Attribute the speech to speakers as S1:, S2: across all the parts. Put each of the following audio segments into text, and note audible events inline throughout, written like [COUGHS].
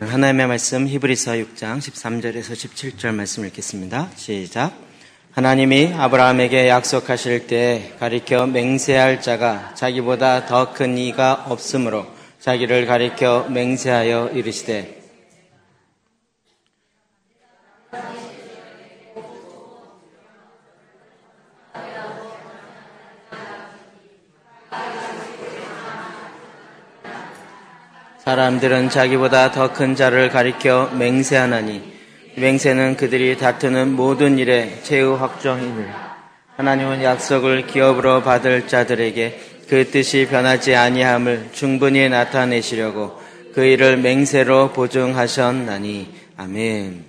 S1: 하나님의 말씀 히브리서 6장 13절에서 17절 말씀 읽겠습니다. 시작. 하나님이 아브라함에게 약속하실 때 가리켜 맹세할 자가 자기보다 더 큰 이가 없으므로 자기를 가리켜 맹세하여 이르시되 사람들은 자기보다 더 큰 자를 가리켜 맹세하나니 맹세는 그들이 다투는 모든 일에 최후 확정임을 하나님은 약속을 기업으로 받을 자들에게 그 뜻이 변하지 아니함을 충분히 나타내시려고 그 일을 맹세로 보증하셨나니 아멘.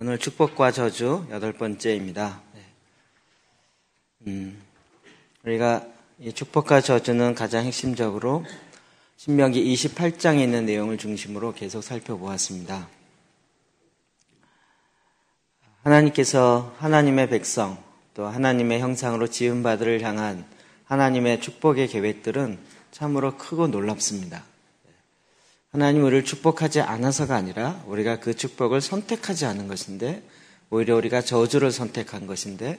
S1: 오늘 축복과 저주 여덟 번째입니다. 음, 우리가 이 축복과 저주는 가장 핵심적으로 신명기 28장에 있는 내용을 중심으로 계속 살펴보았습니다. 하나님께서 하나님의 백성 또 하나님의 형상으로 지은 바들을 향한 하나님의 축복의 계획들은 참으로 크고 놀랍습니다. 하나님 우리를 축복하지 않아서가 아니라 우리가 그 축복을 선택하지 않은 것인데 오히려 우리가 저주를 선택한 것인데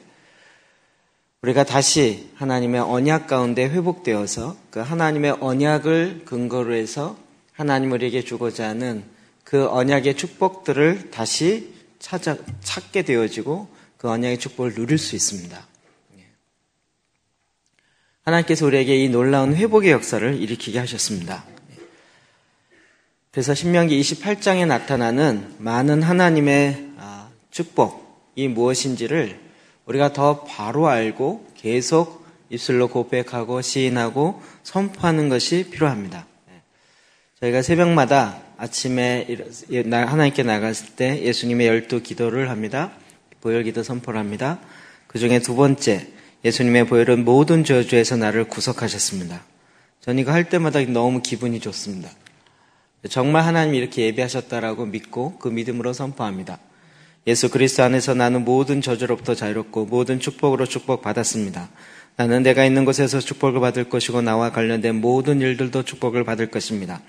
S1: 우리가 다시 하나님의 언약 가운데 회복되어서 그 하나님의 언약을 근거로 해서 하나님 우리에게 주고자 하는 그 언약의 축복들을 다시 찾아, 찾게 되어지고 그 언약의 축복을 누릴 수 있습니다. 예. 하나님께서 우리에게 이 놀라운 회복의 역사를 일으키게 하셨습니다. 그래서 신명기 28장에 나타나는 많은 하나님의 아, 축복이 무엇인지를 우리가 더 바로 알고 계속 입술로 고백하고 시인하고 선포하는 것이 필요합니다. 네. 저희가 새벽마다 아침에 하나님께 나갔을 때 예수님의 열두 기도를 합니다. 보혈 기도 선포를 합니다. 그 중에 두 번째 예수님의 보혈은 모든 저주에서 나를 구속하셨습니다. 전 이거 할 때마다 너무 기분이 좋습니다. 정말 하나님이 이렇게 예배하셨다라고 믿고 그 믿음으로 선포합니다. 예수 그리스도 안에서 나는 모든 저주로부터 자유롭고 모든 축복으로 축복받았습니다. 나는 내가 있는 곳에서 축복을 받을 것이고 나와 관련된 모든 일들도 축복을 받을 것입니다.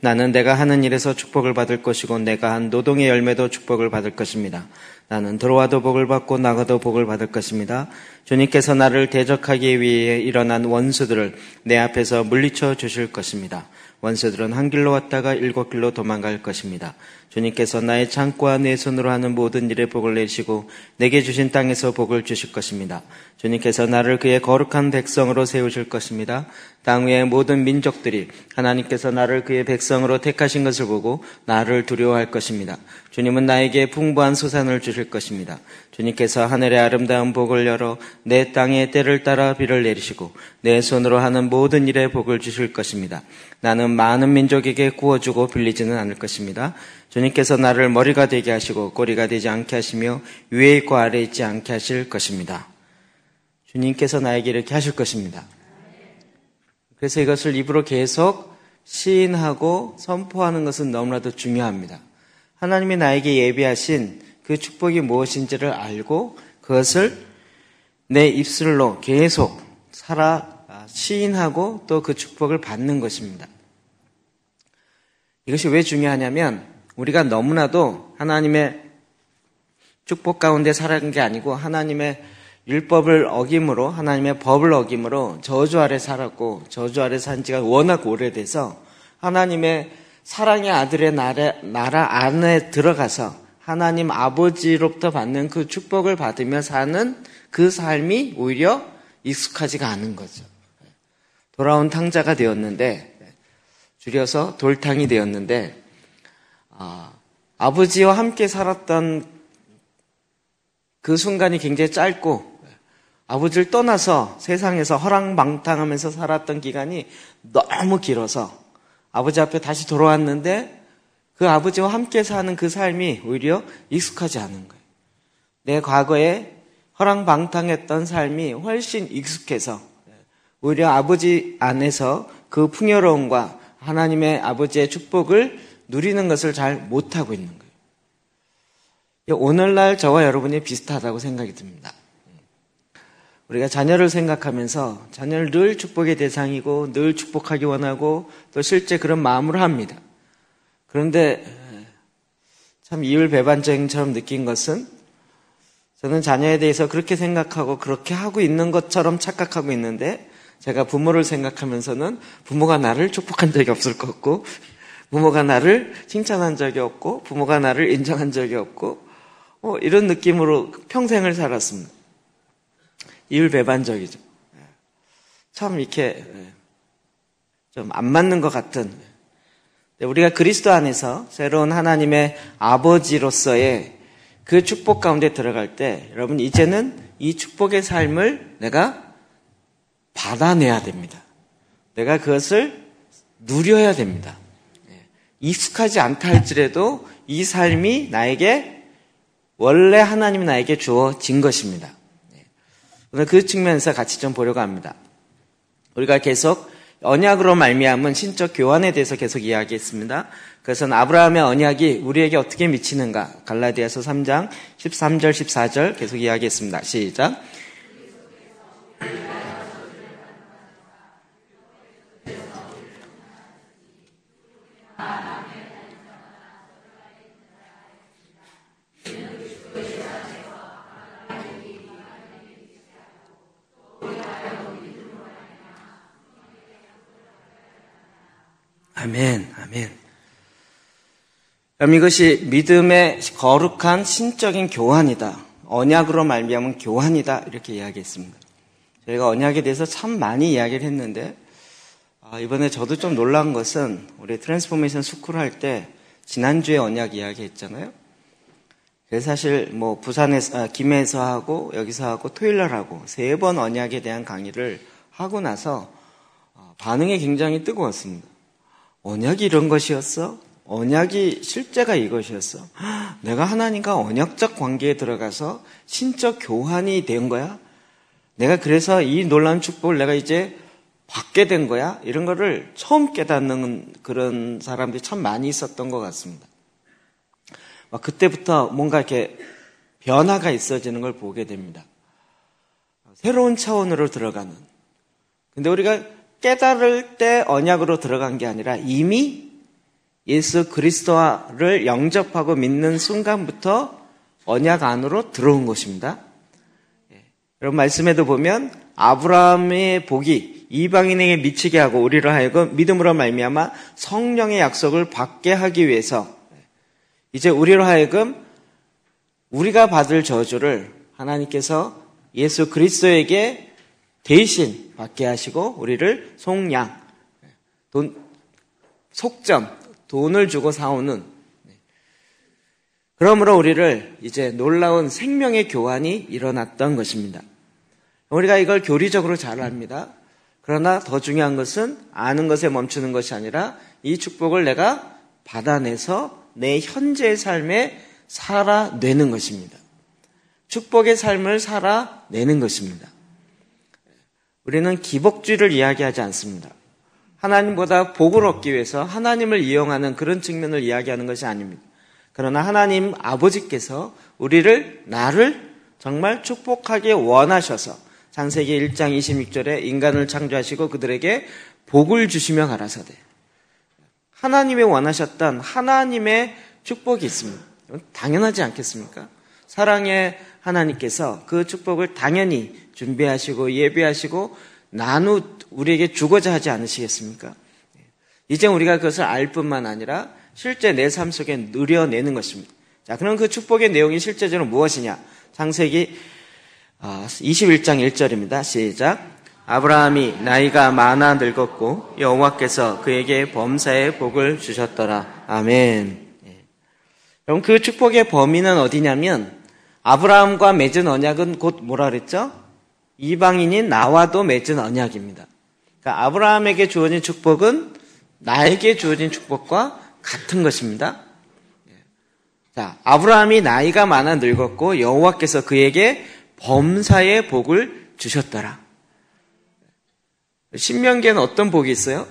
S1: 나는 내가 하는 일에서 축복을 받을 것이고 내가 한 노동의 열매도 축복을 받을 것입니다. 나는 들어와도 복을 받고 나가도 복을 받을 것입니다. 주님께서 나를 대적하기 위해 일어난 원수들을 내 앞에서 물리쳐 주실 것입니다. 원수들은 한 길로 왔다가 일곱 길로 도망갈 것입니다. 주님께서 나의 창고와 내 손으로 하는 모든 일에 복을 내시고 내게 주신 땅에서 복을 주실 것입니다. 주님께서 나를 그의 거룩한 백성으로 세우실 것입니다. 땅 위의 모든 민족들이 하나님께서 나를 그의 백성으로 택하신 것을 보고 나를 두려워할 것입니다. 주님은 나에게 풍부한 소산을 주실 것입니다. 주님께서 하늘의 아름다운 복을 열어 내 땅에 때를 따라 비를 내리시고 내 손으로 하는 모든 일에 복을 주실 것입니다. 나는 많은 민족에게 구워주고 빌리지는 않을 것입니다. 주님께서 나를 머리가 되게 하시고 꼬리가 되지 않게 하시며 위에 있고 아래에 있지 않게 하실 것입니다. 주님께서 나에게 이렇게 하실 것입니다. 그래서 이것을 입으로 계속 시인하고 선포하는 것은 너무나도 중요합니다. 하나님이 나에게 예비하신 그 축복이 무엇인지를 알고 그것을 내 입술로 계속 살아 시인하고 또 그 축복을 받는 것입니다. 이것이 왜 중요하냐면 우리가 너무나도 하나님의 축복 가운데 살아간 게 아니고 하나님의 율법을 어김으로 하나님의 법을 어김으로 저주 아래 살았고 저주 아래 산 지가 워낙 오래돼서 하나님의 사랑의 아들의 나라, 나라 안에 들어가서 하나님 아버지로부터 받는 그 축복을 받으며 사는 그 삶이 오히려 익숙하지가 않은 거죠. 돌아온 탕자가 되었는데 줄여서 돌탕이 되었는데 아, 아버지와 함께 살았던 그 순간이 굉장히 짧고 아버지를 떠나서 세상에서 허랑방탕하면서 살았던 기간이 너무 길어서 아버지 앞에 다시 돌아왔는데 그 아버지와 함께 사는 그 삶이 오히려 익숙하지 않은 거예요. 내 과거에 허랑방탕했던 삶이 훨씬 익숙해서 오히려 아버지 안에서 그 풍요로움과 하나님의 아버지의 축복을 누리는 것을 잘 못하고 있는 거예요. 오늘날 저와 여러분이 비슷하다고 생각이 듭니다. 우리가 자녀를 생각하면서 자녀를 늘 축복의 대상이고 늘 축복하기 원하고 또 실제 그런 마음으로 합니다. 그런데 참 이율배반적인처럼 느낀 것은 저는 자녀에 대해서 그렇게 생각하고 그렇게 하고 있는 것처럼 착각하고 있는데 제가 부모를 생각하면서는 부모가 나를 축복한 적이 없을 것 같고 부모가 나를 칭찬한 적이 없고 부모가 나를 인정한 적이 없고 뭐 이런 느낌으로 평생을 살았습니다. 이율배반적이죠. 참 이렇게 좀 안 맞는 것 같은 우리가 그리스도 안에서 새로운 하나님의 아버지로서의 그 축복 가운데 들어갈 때 여러분 이제는 이 축복의 삶을 내가 받아내야 됩니다. 내가 그것을 누려야 됩니다. 익숙하지 않다 할지라도 이 삶이 나에게 원래 하나님이 나에게 주어진 것입니다. 오늘 그 측면에서 같이 좀 보려고 합니다. 우리가 계속 언약으로 말미암은 신적 교환에 대해서 계속 이야기했습니다. 그래서 아브라함의 언약이 우리에게 어떻게 미치는가? 갈라디아서 3장 13절 14절 계속 이야기했습니다. 시작. 아멘, 아멘. 그럼 이것이 믿음의 거룩한 신적인 교환이다. 언약으로 말미암은 교환이다. 이렇게 이야기했습니다. 저희가 언약에 대해서 참 많이 이야기를 했는데 아, 이번에 저도 좀 놀란 것은 우리 transformation school 할 때 지난주에 언약 이야기 했잖아요. 그래서 사실 뭐 부산에서 아, 김해에서 하고 여기서 하고 토요일 날 하고 세 번 언약에 대한 강의를 하고 나서 아, 반응이 굉장히 뜨거웠습니다. 언약이 이런 것이었어? 언약이 실제가 이것이었어. 내가 하나님과 언약적 관계에 들어가서 신적 교환이 된 거야? 내가 그래서 이 놀라운 축복을 내가 이제 받게 된 거야? 이런 거를 처음 깨닫는 그런 사람들이 참 많이 있었던 것 같습니다. 그때부터 뭔가 이렇게 변화가 있어지는 걸 보게 됩니다. 새로운 차원으로 들어가는. 근데 우리가 깨달을 때 언약으로 들어간 게 아니라 이미 예수 그리스도를 영접하고 믿는 순간부터 언약 안으로 들어온 것입니다. 예. 여러분 말씀에도 보면 아브라함의 복이 이방인에게 미치게 하고 우리를 하여금 믿음으로 말미암아 성령의 약속을 받게 하기 위해서 이제 우리로 하여금 우리가 받을 저주를 하나님께서 예수 그리스도에게 대신 받게 하시고 우리를 속량, 돈, 속점, 돈을 주고 사오는 그러므로 우리를 이제 놀라운 생명의 교환이 일어났던 것입니다. 우리가 이걸 교리적으로 잘 압니다. 그러나 더 중요한 것은 아는 것에 멈추는 것이 아니라 이 축복을 내가 받아내서 내 현재의 삶에 살아내는 것입니다. 축복의 삶을 살아내는 것입니다. 우리는 기복주의를 이야기하지 않습니다. 하나님보다 복을 얻기 위해서 하나님을 이용하는 그런 측면을 이야기하는 것이 아닙니다. 그러나 하나님 아버지께서 우리를 나를 정말 축복하게 원하셔서 창세기 1장 26절에 인간을 창조하시고 그들에게 복을 주시며 가라사대. 하나님의 원하셨던 하나님의 축복이 있습니다. 당연하지 않겠습니까? 사랑의 하나님께서 그 축복을 당연히 준비하시고 예비하시고 나누 우리에게 주고자 하지 않으시겠습니까? 이제 우리가 그것을 알 뿐만 아니라 실제 내 삶 속에 누려내는 것입니다. 자, 그럼 그 축복의 내용이 실제적으로 무엇이냐? 창세기 21장 아, 1절입니다. 시작. 아브라함이 나이가 많아 늙었고 여호와께서 그에게 범사의 복을 주셨더라. 아멘. 그럼 그 축복의 범위는 어디냐면 아브라함과 맺은 언약은 곧 뭐라 그랬죠? 이방인인 나와도 맺은 언약입니다. 그러니까 아브라함에게 주어진 축복은 나에게 주어진 축복과 같은 것입니다. 자, 아브라함이 나이가 많아 늙었고 여호와께서 그에게 범사의 복을 주셨더라. 신명기에는 어떤 복이 있어요?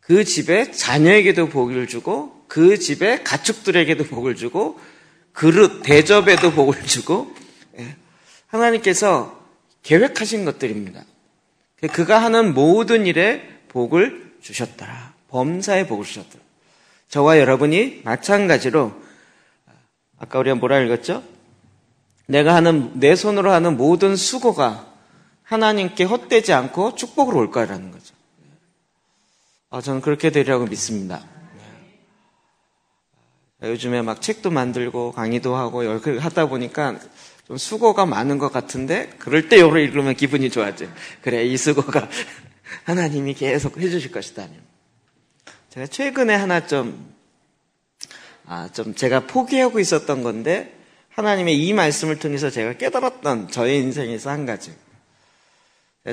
S1: 그 집에 자녀에게도 복을 주고 그 집에 가축들에게도 복을 주고 그릇 대접에도 복을 주고 예. 하나님께서 계획하신 것들입니다. 그가 하는 모든 일에 복을 주셨더라. 범사의 복을 주셨더라. 저와 여러분이 마찬가지로 아까 우리가 뭐라 읽었죠? 내가 하는 내 손으로 하는 모든 수고가 하나님께 헛되지 않고 축복으로 올 거라는 거죠. 아, 저는 그렇게 되리라고 믿습니다. 요즘에 막 책도 만들고 강의도 하고 이렇게 하다 보니까 좀 수고가 많은 것 같은데 그럴 때 요를 읽으면 기분이 좋아져. 그래 이 수고가 [LAUGHS] 하나님이 계속 해주실 것이다. 제가 최근에 하나 좀, 아, 좀 제가 포기하고 있었던 건데 하나님의 이 말씀을 통해서 제가 깨달았던 저의 인생에서 한 가지.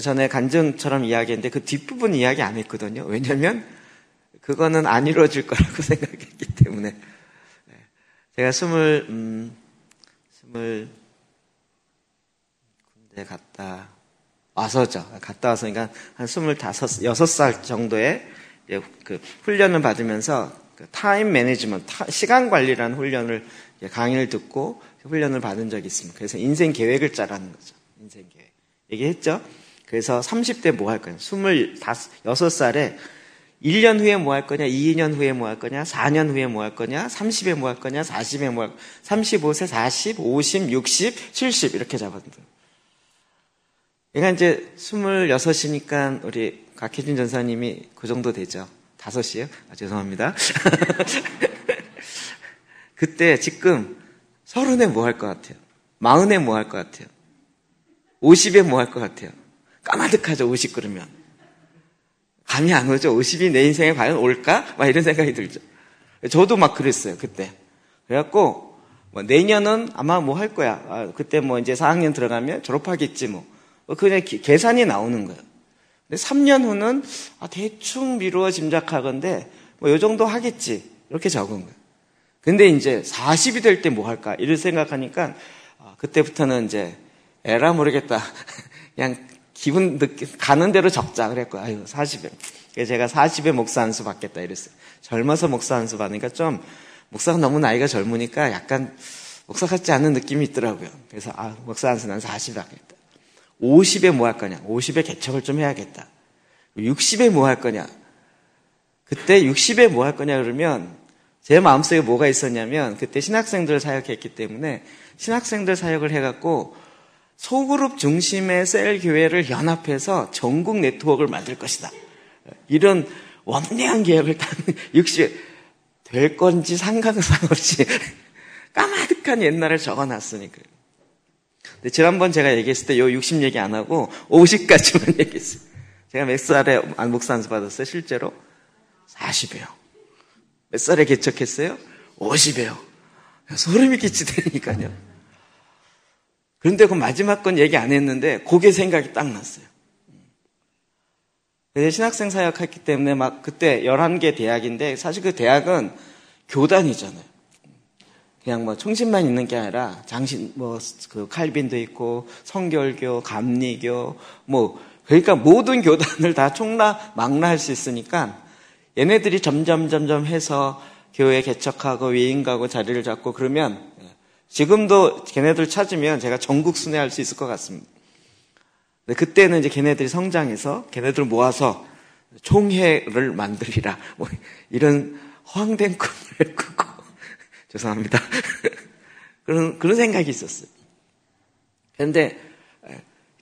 S1: 전에 간증처럼 이야기했는데 그 뒷부분 이야기 안 했거든요. 왜냐면 그거는 안 이루어질 거라고 [LAUGHS] 생각했기 때문에. 네. 제가 스물, 음, 스물, 군대 갔다 와서죠. 갔다 와서 그러니까 한 스물다섯, 여섯 살 정도에 그 훈련을 받으면서 그 time management, 시간 관리라는 훈련을 강의를 듣고 훈련을 받은 적이 있습니다. 그래서 인생 계획을 짜라는 거죠. 인생 계획. 얘기했죠? 그래서 30대 뭐 할 거냐? 26살에 1년 후에 뭐 할 거냐? 2년 후에 뭐 할 거냐? 4년 후에 뭐 할 거냐? 30에 뭐 할 거냐? 40에 뭐 할 거냐? 35세, 40, 50, 60, 70 이렇게 잡았는데. 그러니까 이제 26이니까 우리 각혜진 전사님이 그 정도 되죠. 5시에요? 아, 죄송합니다. [LAUGHS] 그때 지금 서른에 뭐 할 것 같아요? 마흔에 뭐 할 것 같아요? 50에 뭐 할 것 같아요? 까마득하죠, 50 그러면. 감이 안 오죠? 50이 내 인생에 과연 올까? 막 이런 생각이 들죠. 저도 막 그랬어요, 그때. 그래갖고, 뭐 내년은 아마 뭐 할 거야. 아, 그때 뭐 이제 4학년 들어가면 졸업하겠지 뭐. 뭐 그냥 계산이 나오는 거예요. 근데 3년 후는 아, 대충 미루어 짐작하건데 뭐 요 정도 하겠지. 이렇게 적은 거예요. 근데 이제 40이 될 때 뭐 할까? 이를 생각하니까 아, 그때부터는 이제 에라 모르겠다. [LAUGHS] 그냥 기분 느끼, 가는 대로 적자. 그랬고, 아유, 40에. 그래서 제가 40에 목사 한 수 받겠다. 이랬어요. 젊어서 목사 한 수 받으니까 좀, 목사가 너무 나이가 젊으니까 약간 목사 같지 않은 느낌이 있더라고요. 그래서, 아, 목사 한 수 난 40에 하겠다. 50에 뭐 할 거냐? 50에 개척을 좀 해야겠다. 60에 뭐 할 거냐? 그때 60에 뭐 할 거냐 그러면 제 마음속에 뭐가 있었냐면 그때 신학생들 사역했기 때문에 신학생들 사역을 해갖고 소그룹 중심의 셀 교회를 연합해서 전국 네트워크를 만들 것이다. 이런 원대한 계획을 딱 [LAUGHS] 60에 될 건지 상관없이 [LAUGHS] 까마득한 옛날을 적어놨으니까. 근데 지난번 제가 얘기했을 때 요 60 얘기 안 하고 50까지만 [LAUGHS] 얘기했어요. 제가 몇 살에 목산수 받았어요? 실제로? 40이요. 몇 살에 개척했어요? 50이요. 소름이 끼치다니까요. 그런데 그 마지막 건 얘기 안 했는데 그게 생각이 딱 났어요. 신학생 사역했기 때문에 막 그때 11개 대학인데 사실 그 대학은 교단이잖아요. 그냥 뭐 총신만 있는 게 아니라 장신 뭐 그 칼빈도 있고 성결교, 감리교 뭐 그러니까 모든 교단을 다 총라 망라할 수 있으니까 얘네들이 점점 점점 해서 교회 개척하고 위인 가고 자리를 잡고 그러면 지금도 걔네들 찾으면 제가 전국 순회할 수 있을 것 같습니다. 그때는 이제 걔네들이 성장해서 걔네들 모아서 총회를 만들리라. 뭐 이런 허황된 꿈을 [LAUGHS] 꾸고 [LAUGHS] 죄송합니다. [LAUGHS] 그런 그런 생각이 있었어요. 그런데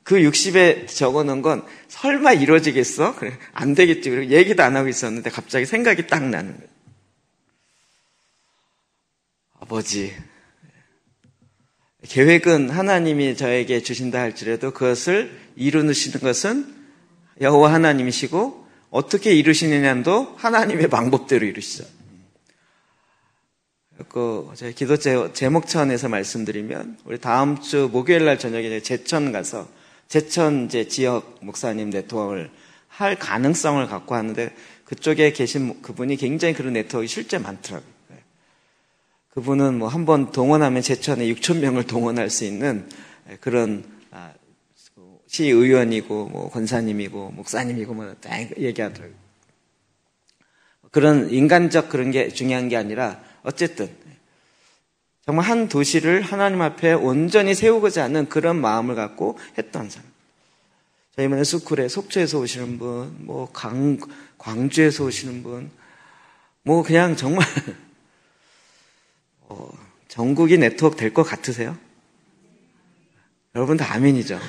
S1: 그 60에 적어놓은 건 설마 이루어지겠어? 그래 안 되겠지. 그리고 얘기도 안 하고 있었는데 갑자기 생각이 딱 나는 거예요. 아버지, 계획은 하나님이 저에게 주신다 할지라도 그것을 이루시는 것은 여호와 하나님이시고 어떻게 이루시느냐도 하나님의 방법대로 이루시죠. 그 저희 기도 제목 차원에서 말씀드리면 우리 다음 주 목요일 날 저녁에 제천 가서 제천 이제 지역 목사님 네트워크를 할 가능성을 갖고 하는데 그쪽에 계신 그분이 굉장히 그런 네트워크가 실제 많더라고요. 그분은 뭐 한 번 동원하면 제천에 6천 명을 동원할 수 있는 그런 아, 시의원이고 뭐 권사님이고 목사님이고 뭐 다 얘기하더라고요. 그런 인간적 그런 게 중요한 게 아니라 어쨌든 정말 한 도시를 하나님 앞에 온전히 세우고자 하는 그런 마음을 갖고 했던 사람. 자, 이번에 스쿨에 속초에서 오시는 분, 뭐, 강, 광주에서 오시는 분, 뭐, 그냥 정말, [LAUGHS] 어, 전국이 네트워크 될 것 같으세요? 여러분 다 아멘이죠?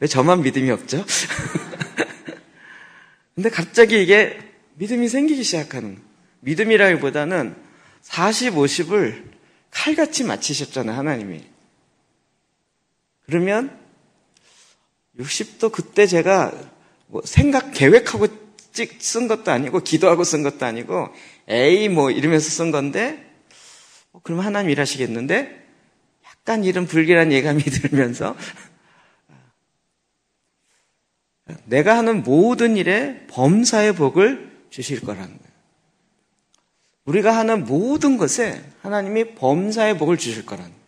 S1: 왜 저만 믿음이 없죠? [LAUGHS] 근데 갑자기 이게 믿음이 생기기 시작하는. 믿음이라기보다는 40, 50을 칼같이 맞히셨잖아요, 하나님이. 그러면 60도 그때 제가 뭐 생각, 계획하고 찍, 쓴 것도 아니고, 기도하고 쓴 것도 아니고, 에이, 뭐, 이러면서 쓴 건데, 어, 그럼 하나님 일하시겠는데, 약간 이런 불길한 예감이 [LAUGHS] 들면서, 내가 하는 모든 일에 범사의 복을 주실 거라는 거예요. 우리가 하는 모든 것에 하나님이 범사의 복을 주실 거라는 거예요.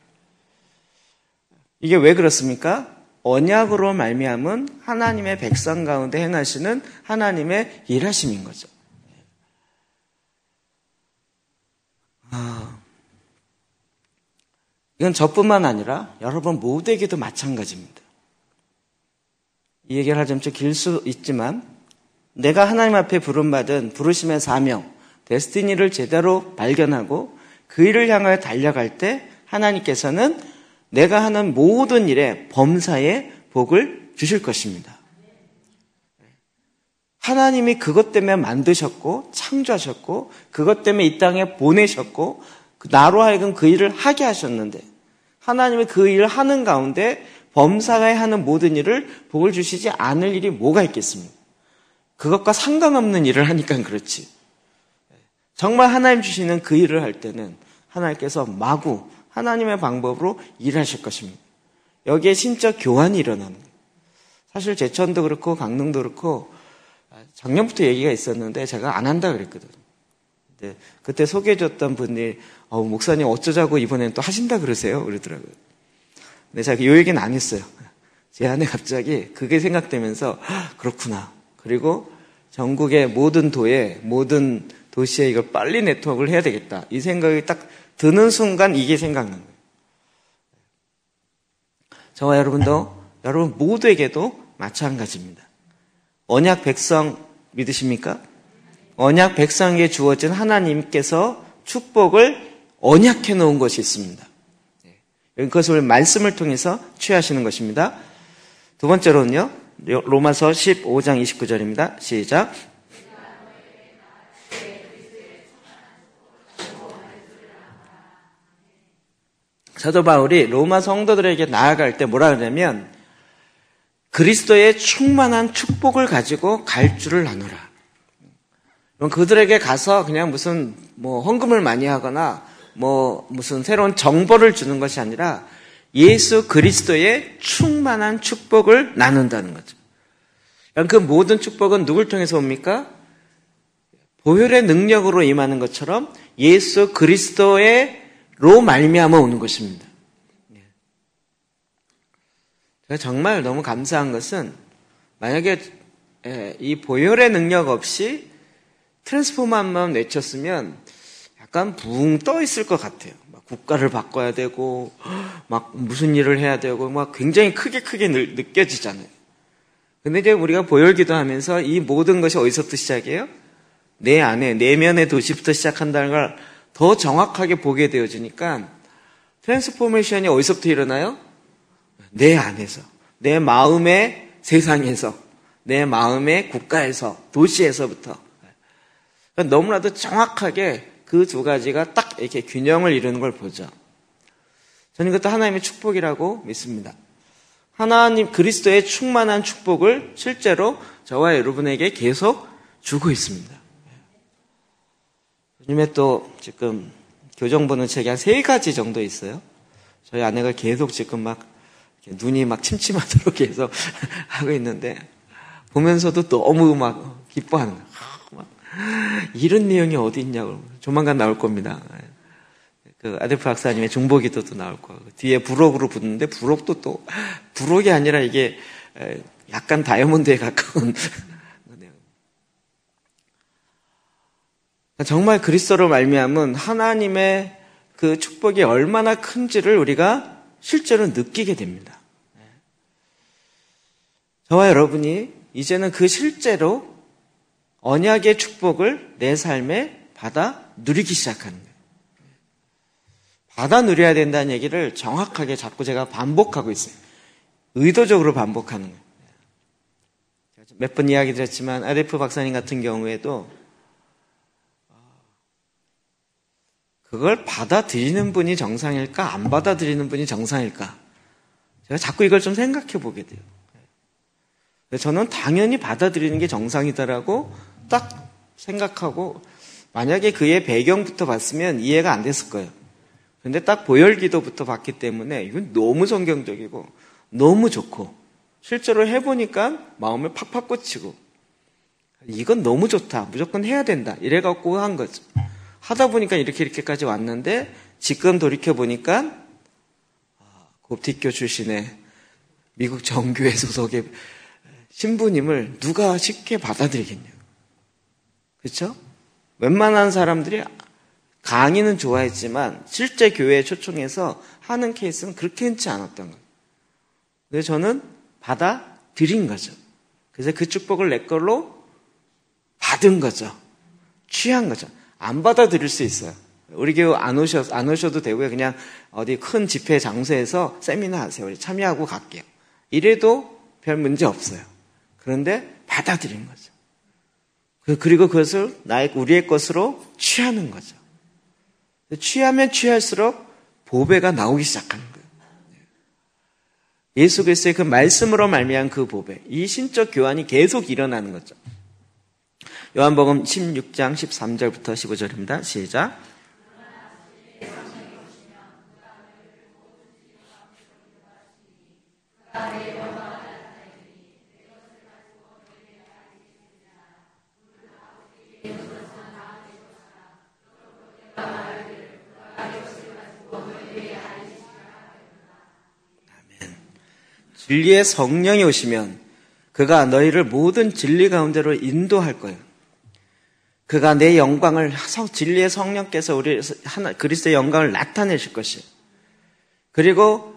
S1: 이게 왜 그렇습니까? 언약으로 말미암은 하나님의 백성 가운데 행하시는 하나님의 일하심인 거죠. 아, 이건 저뿐만 아니라 여러분 모두에게도 마찬가지입니다. 이 얘기를 하자면 좀 길 수 있지만 내가 하나님 앞에 부름받은 부르심의 사명, 데스티니를 제대로 발견하고 그 일을 향하여 달려갈 때 하나님께서는 내가 하는 모든 일에 범사에 복을 주실 것입니다. 하나님이 그것 때문에 만드셨고 창조하셨고 그것 때문에 이 땅에 보내셨고 나로 하여금 그 일을 하게 하셨는데 하나님이 그 일을 하는 가운데 범사가 하는 모든 일을 복을 주시지 않을 일이 뭐가 있겠습니까? 그것과 상관없는 일을 하니까 그렇지. 정말 하나님 주시는 그 일을 할 때는 하나님께서 마구 하나님의 방법으로 일하실 것입니다. 여기에 신적 교환이 거예요. 사실 제천도 그렇고 강릉도 그렇고 작년부터 얘기가 있었는데 제가 안 한다 그랬거든요. 그때 소개해줬던 분이 어, 목사님 어쩌자고 이번엔 또 하신다 그러세요? 그러더라고요. 근데 제가 이 얘기는 안 했어요. 제 안에 갑자기 그게 생각되면서 그렇구나. 그리고 전국의 모든 도에 모든 도시에 이걸 빨리 네트워크를 해야 되겠다. 이 생각이 딱 드는 순간 이게 생각나는 거예요. 저와 여러분도 여러분 모두에게도 마찬가지입니다. 언약 백성 믿으십니까? 언약 백성에게 주어진 하나님께서 축복을 언약해 놓은 것이 있습니다. 그것을 말씀을 통해서 취하시는 것입니다. 두 번째로는요, 로마서 15장 29절입니다. 시작. 사도 바울이 로마 성도들에게 나아갈 때 뭐라 그러냐면 그리스도의 충만한 축복을 가지고 갈 줄을 나누라. 그들에게 가서 그냥 무슨 뭐 헌금을 많이 하거나 뭐 무슨 새로운 정보를 주는 것이 아니라 예수 그리스도의 충만한 축복을 나눈다는 거죠. 그 모든 축복은 누굴 통해서 옵니까? 보혈의 능력으로 임하는 것처럼 예수 그리스도의로 말미암아 오는 것입니다. 제가 정말 너무 감사한 것은 만약에 이 보혈의 능력 없이 트랜스포머만 외쳤으면 약간 붕 떠 있을 것 같아요. 국가를 바꿔야 되고, 막 무슨 일을 해야 되고, 막 굉장히 크게 크게 느껴지잖아요. 근데 이제 우리가 보혈기도 하면서 이 모든 것이 어디서부터 시작해요? 내 안에, 내면의 도시부터 시작한다는 걸 더 정확하게 보게 되어지니까 transformation이 어디서부터 일어나요? 내 안에서, 내 마음의 세상에서, 내 마음의 국가에서, 도시에서부터. 그러니까 너무나도 정확하게 그 두 가지가 딱 이렇게 균형을 이루는 걸 보죠. 저는 그것도 하나님의 축복이라고 믿습니다. 하나님 그리스도의 충만한 축복을 실제로 저와 여러분에게 계속 주고 있습니다. 요즘에 또 지금 교정 보는 책이 한 세 가지 정도 있어요. 저희 아내가 계속 지금 막 눈이 막 침침하도록 [LAUGHS] 계속 하고 있는데 보면서도 너무 막 기뻐하는 거예요. 이런 내용이 어디 있냐고 조만간 나올 겁니다. 그 아데프 박사님의 중보기도도 나올 거고 뒤에 부록으로 붙는데 부록도 또 부록이 아니라 이게 약간 다이아몬드에 가까운 [LAUGHS] 정말 그리스도로 말미암은 하나님의 그 축복이 얼마나 큰지를 우리가 실제로 느끼게 됩니다. 저와 여러분이 이제는 그 실제로 언약의 축복을 내 삶에 받아 누리기 시작하는 거예요. 받아 누려야 된다는 얘기를 정확하게 자꾸 제가 반복하고 있어요. 의도적으로 반복하는 거예요. 몇 번 이야기 드렸지만 아데프 박사님 같은 경우에도 그걸 받아들이는 분이 정상일까? 안 받아들이는 분이 정상일까? 제가 자꾸 이걸 좀 생각해 보게 돼요. 저는 당연히 받아들이는 게 정상이다라고 딱 생각하고 만약에 그의 배경부터 봤으면 이해가 안 됐을 거예요. 근데 딱 보혈기도부터 봤기 때문에 이건 너무 성경적이고 너무 좋고 실제로 해보니까 마음을 팍팍 꽂히고 이건 너무 좋다. 무조건 해야 된다. 이래갖고 한 거죠. 하다 보니까 이렇게 이렇게까지 왔는데 지금 돌이켜 보니까 곱티교 출신의 미국 정교회 소속의 신부님을 누가 쉽게 받아들이겠냐고. 그렇죠? 웬만한 사람들이 강의는 좋아했지만 실제 교회에 초청해서 하는 케이스는 그렇게 흔치 않았던 거예요. 그래서 저는 받아들인 거죠. 그래서 그 축복을 내 걸로 받은 거죠. 취한 거죠. 안 받아들일 수 있어요. 우리 교회 안 오셔, 안 오셔도 되고요. 그냥 어디 큰 집회 장소에서 세미나 하세요. 우리 참여하고 갈게요. 이래도 별 문제 없어요. 그런데 받아들인 거죠. 그, 그리고 그것을 나의, 우리의 것으로 취하는 거죠. 취하면 취할수록 보배가 나오기 시작하는 거예요. 예수 그리스도의 그 말씀으로 말미암은 그 보배, 이 신적 교환이 계속 일어나는 거죠. 요한복음 16장 13절부터 15절입니다. 시작. 진리의 성령이 오시면 그가 너희를 모든 진리 가운데로 인도할 거예요. 그가 내 영광을 진리의 성령께서 우리 하나 그리스도의 영광을 나타내실 것이. 그리고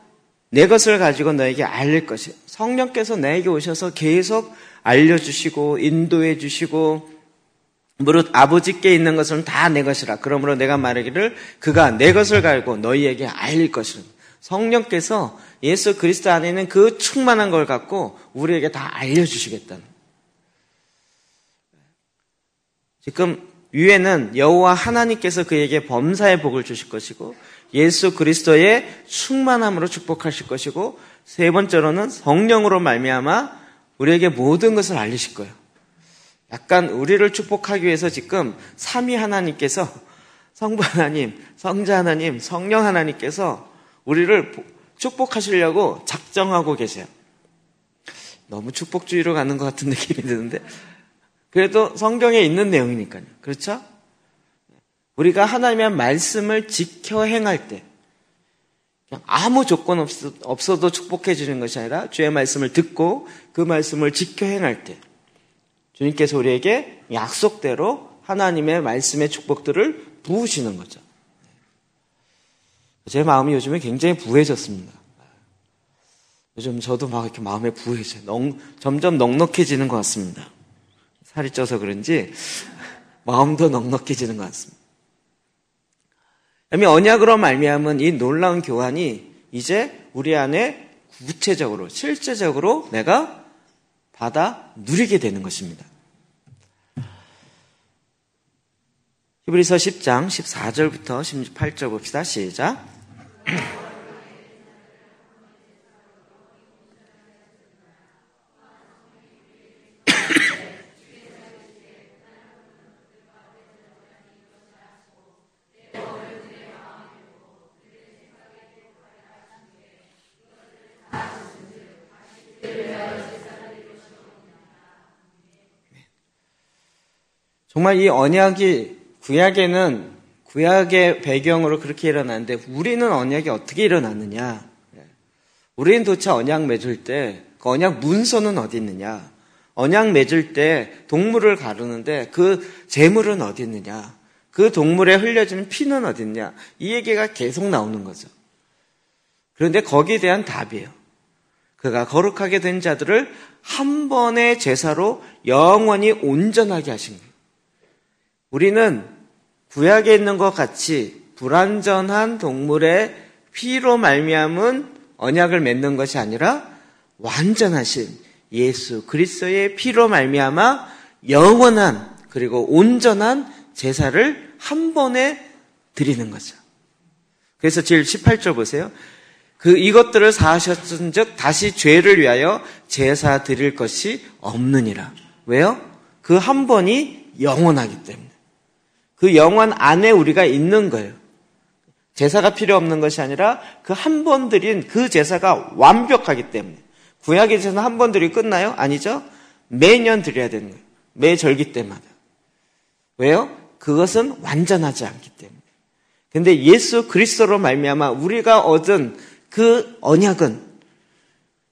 S1: 내 것을 가지고 너에게 알릴 것이. 성령께서 나에게 오셔서 계속 알려주시고 인도해 주시고 무릇 아버지께 있는 것은 다 내 것이라. 그러므로 내가 말하기를 그가 내 것을 가지고 너희에게 알릴 것이라. 성령께서 예수 그리스도 안에 있는 그 충만한 걸 갖고 우리에게 다 알려주시겠다는. 지금 위에는 여호와 하나님께서 그에게 범사의 복을 주실 것이고 예수 그리스도의 충만함으로 축복하실 것이고 세 번째로는 성령으로 말미암아 우리에게 모든 것을 알리실 거예요. 약간 우리를 축복하기 위해서 지금 삼위 하나님께서 성부 하나님, 성자 하나님, 성령 하나님께서 우리를 축복하시려고 작정하고 계세요. 너무 축복주의로 가는 것 같은 [LAUGHS] 느낌이 드는데 그래도 성경에 있는 내용이니까요. 그렇죠? 우리가 하나님의 말씀을 지켜 행할 때, 아무 조건 없어, 도 축복해 주는 것이 아니라 주의 말씀을 듣고 그 말씀을 지켜 행할 때, 주님께서 우리에게 약속대로 하나님의 말씀의 축복들을 부으시는 거죠. 제 마음이 요즘에 굉장히 부해졌습니다. 요즘 저도 막 이렇게 마음에 부해져요. 점점 넉넉해지는 것 같습니다. 살이 쪄서 그런지 마음도 넉넉해지는 것 같습니다. 그다음에 언약으로 말미암은 이 놀라운 교환이 이제 우리 안에 구체적으로 실제적으로 내가 받아 누리게 되는 것입니다. 히브리서 10장 14절부터 18절 봅시다. 시작. 정말 이 언약이 구약에는 구약의 배경으로 그렇게 일어났는데 우리는 언약이 어떻게 일어났느냐? 우리는 도대체 언약 맺을 때 그 언약 문서는 어디 있느냐? 언약 맺을 때 동물을 가르는데 그 재물은 어디 있느냐? 그 동물에 흘려지는 피는 어디 있냐? 이 얘기가 계속 나오는 거죠. 그런데 거기에 대한 답이에요. 그가 거룩하게 된 자들을 한 번의 제사로 영원히 온전하게 하신 거예요. 우리는 구약에 있는 것 같이 불완전한 동물의 피로 말미암은 언약을 맺는 것이 아니라 완전하신 예수 그리스도의 피로 말미암아 영원한 그리고 온전한 제사를 한 번에 드리는 거죠. 그래서 제일 18절 보세요. 그 이것들을 사하셨은즉 다시 죄를 위하여 제사 드릴 것이 없느니라. 왜요? 그 한 번이 영원하기 때문에. 그 영원 안에 우리가 있는 거예요. 제사가 필요 없는 것이 아니라 그 한 번 드린 그 제사가 완벽하기 때문에. 구약의 제사는 한 번 드리고 끝나요? 아니죠? 매년 드려야 되는 거예요. 매 절기 때마다. 왜요? 그것은 완전하지 않기 때문에. 근데 예수 그리스도로 말미암아 우리가 얻은 그 언약은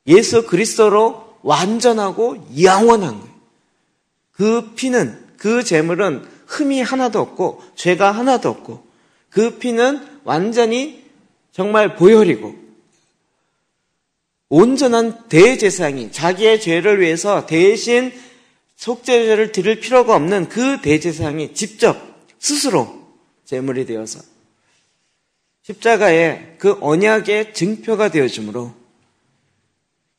S1: 예수 그리스도로 완전하고 영원한 거예요. 그 피는 그 제물은 흠이 하나도 없고 죄가 하나도 없고 그 피는 완전히 정말 보혈이고 온전한 대제사장이 자기의 죄를 위해서 대신 속죄제를 드릴 필요가 없는 그 대제사장이 직접 스스로 제물이 되어서 십자가에 그 언약의 증표가 되어주므로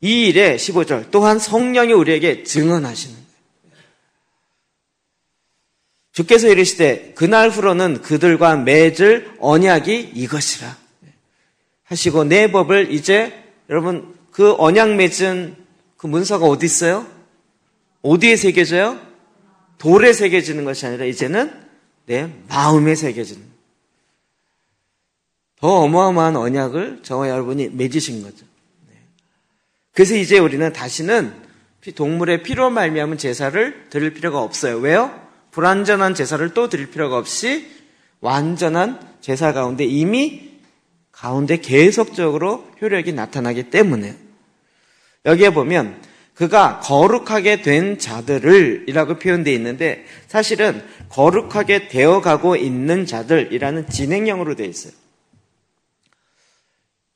S1: 이 일에 15절 또한 성령이 우리에게 증언하시는. 주께서 이르시되 그날 후로는 그들과 맺을 언약이 이것이라 하시고 내 법을 이제 여러분 그 언약 맺은 그 문서가 어디 있어요? 어디에 새겨져요? 돌에 새겨지는 것이 아니라 이제는 내 마음에 새겨지는 더 어마어마한 언약을 저와 여러분이 맺으신 거죠. 네. 그래서 이제 우리는 다시는 동물의 피로 말미암은 제사를 드릴 필요가 없어요. 왜요? 불완전한 제사를 또 드릴 필요가 없이 완전한 제사 가운데 이미 가운데 계속적으로 효력이 나타나기 때문에 여기에 보면 그가 거룩하게 된 자들을 이라고 표현되어 있는데 사실은 거룩하게 되어가고 있는 자들이라는 진행형으로 되어 있어요.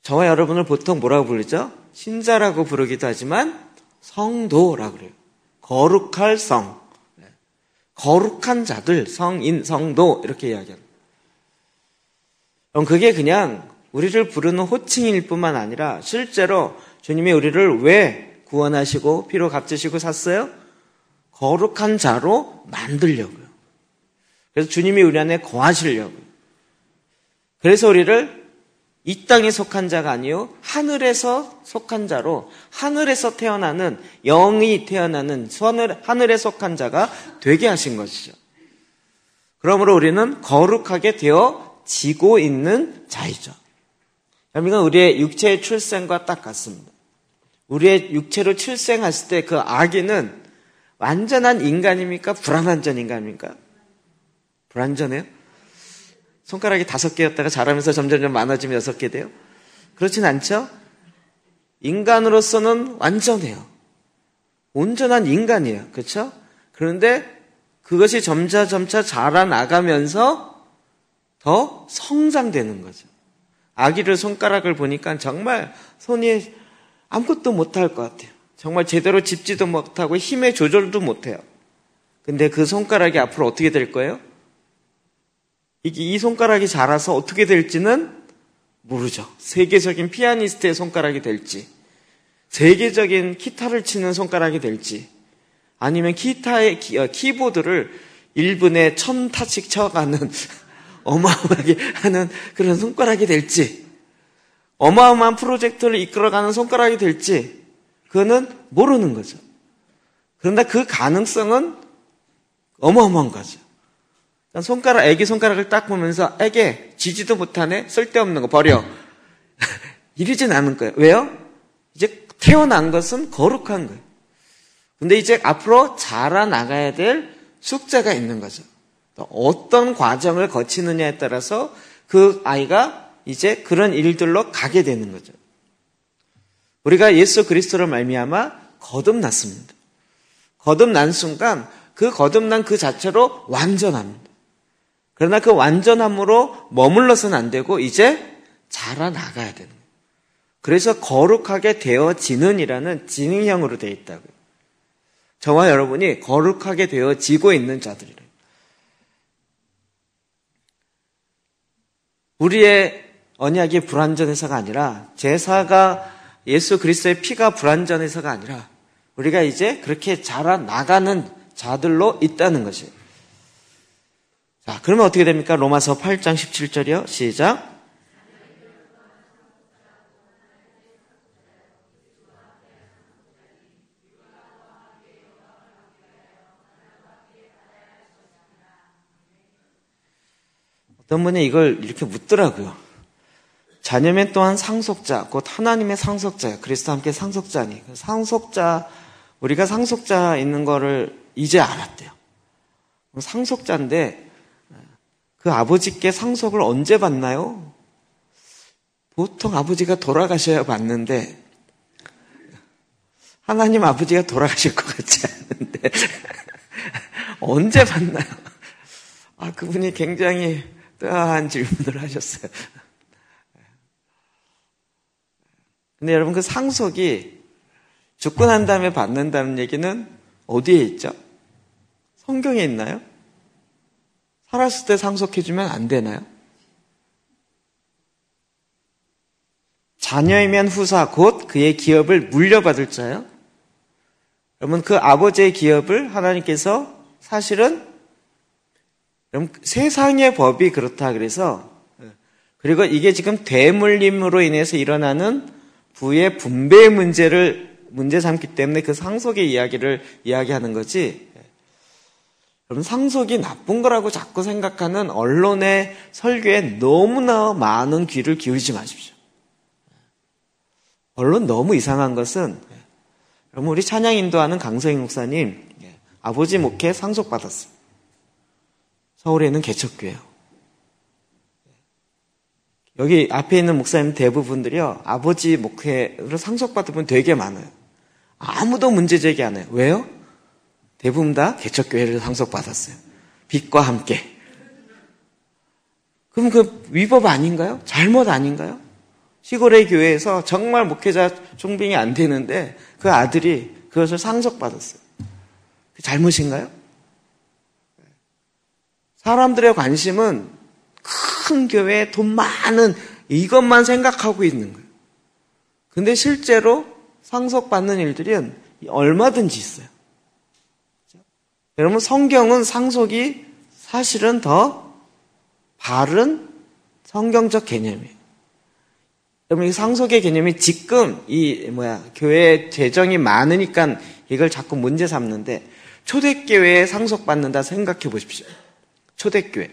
S1: 저와 여러분을 보통 뭐라고 부르죠? 신자라고 부르기도 하지만 성도라고 그래요. 거룩할 성. 거룩한 자들, 성인, 성도 이렇게 이야기합니다. 그게 그냥 우리를 부르는 호칭일 뿐만 아니라 실제로 주님이 우리를 왜 구원하시고 피로 값지시고 샀어요? 거룩한 자로 만들려고요. 그래서 주님이 우리 안에 거하시려고요. 그래서 우리를 이 땅에 속한 자가 아니요 하늘에서 속한 자로 하늘에서 태어나는 영이 태어나는 하늘에 속한 자가 되게 하신 것이죠. 그러므로 우리는 거룩하게 되어 지고 있는 자이죠. 그러니까 우리의 육체의 출생과 딱 같습니다. 우리의 육체로 출생했을 때 그 아기는 완전한 인간입니까? 불완전 인간입니까? 불완전해요? 손가락이 다섯 개였다가 자라면서 점점점 많아지면 여섯 개 돼요? 그렇진 않죠? 인간으로서는 완전해요. 온전한 인간이에요. 그렇죠? 그런데 그것이 점차 점차 자라나가면서 더 성장되는 거죠. 아기를 손가락을 보니까 정말 손이 아무것도 못할 것 같아요. 정말 제대로 짚지도 못하고 힘의 조절도 못해요. 근데 그 손가락이 앞으로 어떻게 될 거예요? 이 손가락이 자라서 어떻게 될지는 모르죠. 세계적인 피아니스트의 손가락이 될지, 세계적인 기타를 치는 손가락이 될지, 아니면 기타의 키, 어, 키보드를 1분에 천 타씩 쳐가는 [LAUGHS] 어마어마하게 하는 그런 손가락이 될지, 어마어마한 프로젝트를 이끌어가는 손가락이 될지, 그거는 모르는 거죠. 그런데 그 가능성은 어마어마한 거죠. 손가락, 애기 손가락을 딱 보면서 애게 지지도 못하네? 쓸데없는 거 버려. [LAUGHS] 이러진 않을 거예요. 왜요? 이제 태어난 것은 거룩한 거예요. 근데 이제 앞으로 자라나가야 될 숙제가 있는 거죠. 어떤 과정을 거치느냐에 따라서 그 아이가 이제 그런 일들로 가게 되는 거죠. 우리가 예수 그리스도를 말미암아 거듭났습니다. 거듭난 순간 그 거듭난 그 자체로 완전합니다. 그러나 그 완전함으로 머물러서는 안 되고 이제 자라나가야 되는 거예요. 그래서 거룩하게 되어지는이라는 지능형으로 되어 있다고요. 저와 여러분이 거룩하게 되어지고 있는 자들이래요. 우리의 언약이 불완전해서가 아니라 제사가 예수 그리스도의 피가 불완전해서가 아니라 우리가 이제 그렇게 자라 나가는 자들로 있다는 것이에요. 자, 그러면 어떻게 됩니까? 로마서 8장 17절이요. 시작. 어떤 분이 이걸 이렇게 묻더라고요. 자녀면 또한 상속자, 곧 하나님의 상속자예요. 그리스도 함께 상속자니. 그 상속자, 우리가 상속자 있는 거를 이제 알았대요. 상속자인데 그 아버지께 상속을 언제 받나요? 보통 아버지가 돌아가셔야 받는데 하나님 아버지가 돌아가실 것 같지 않은데 [LAUGHS] 언제 받나요? 아 그분이 굉장히 뜨한 질문을 하셨어요. 근데 여러분 그 상속이 죽고 난 다음에 받는다는 얘기는 어디에 있죠? 성경에 있나요? 살았을 때 상속해주면 안 되나요? 자녀이면 후사 곧 그의 기업을 물려받을 자요. 여러분 그 아버지의 기업을 하나님께서 사실은 여러분 세상의 법이 그렇다 그래서 그리고 이게 지금 대물림으로 인해서 일어나는 부의 분배 문제를 문제 삼기 때문에 그 상속의 이야기를 이야기하는 거지. 여러분 상속이 나쁜 거라고 자꾸 생각하는 언론의 설교에 너무나 많은 귀를 기울이지 마십시오. 언론 너무 이상한 것은 여러분 우리 찬양 인도하는 강성희 목사님 아버지 목회 상속받았어요. 서울에 는 개척교회요. 여기 앞에 있는 목사님 대부분들이요, 아버지 목회로 상속받은 분 되게 많아요. 아무도 문제 제기 안 해요. 왜요? 대부분 다 개척교회를 상속받았어요. 빛과 함께. 그럼 그 위법 아닌가요? 잘못 아닌가요? 시골의 교회에서 정말 목회자 총빙이 안 되는데 그 아들이 그것을 상속받았어요. 그 잘못인가요? 사람들의 관심은 큰 교회, 돈 많은 이것만 생각하고 있는 거예요. 근데 실제로 상속받는 일들은 얼마든지 있어요. 여러분, 성경은 상속이 사실은 더 바른 성경적 개념이에요. 여러분, 이 상속의 개념이 지금 이 뭐야 교회 재정이 많으니까 이걸 자꾸 문제 삼는데 초대교회에 상속받는다 생각해 보십시오. 초대교회.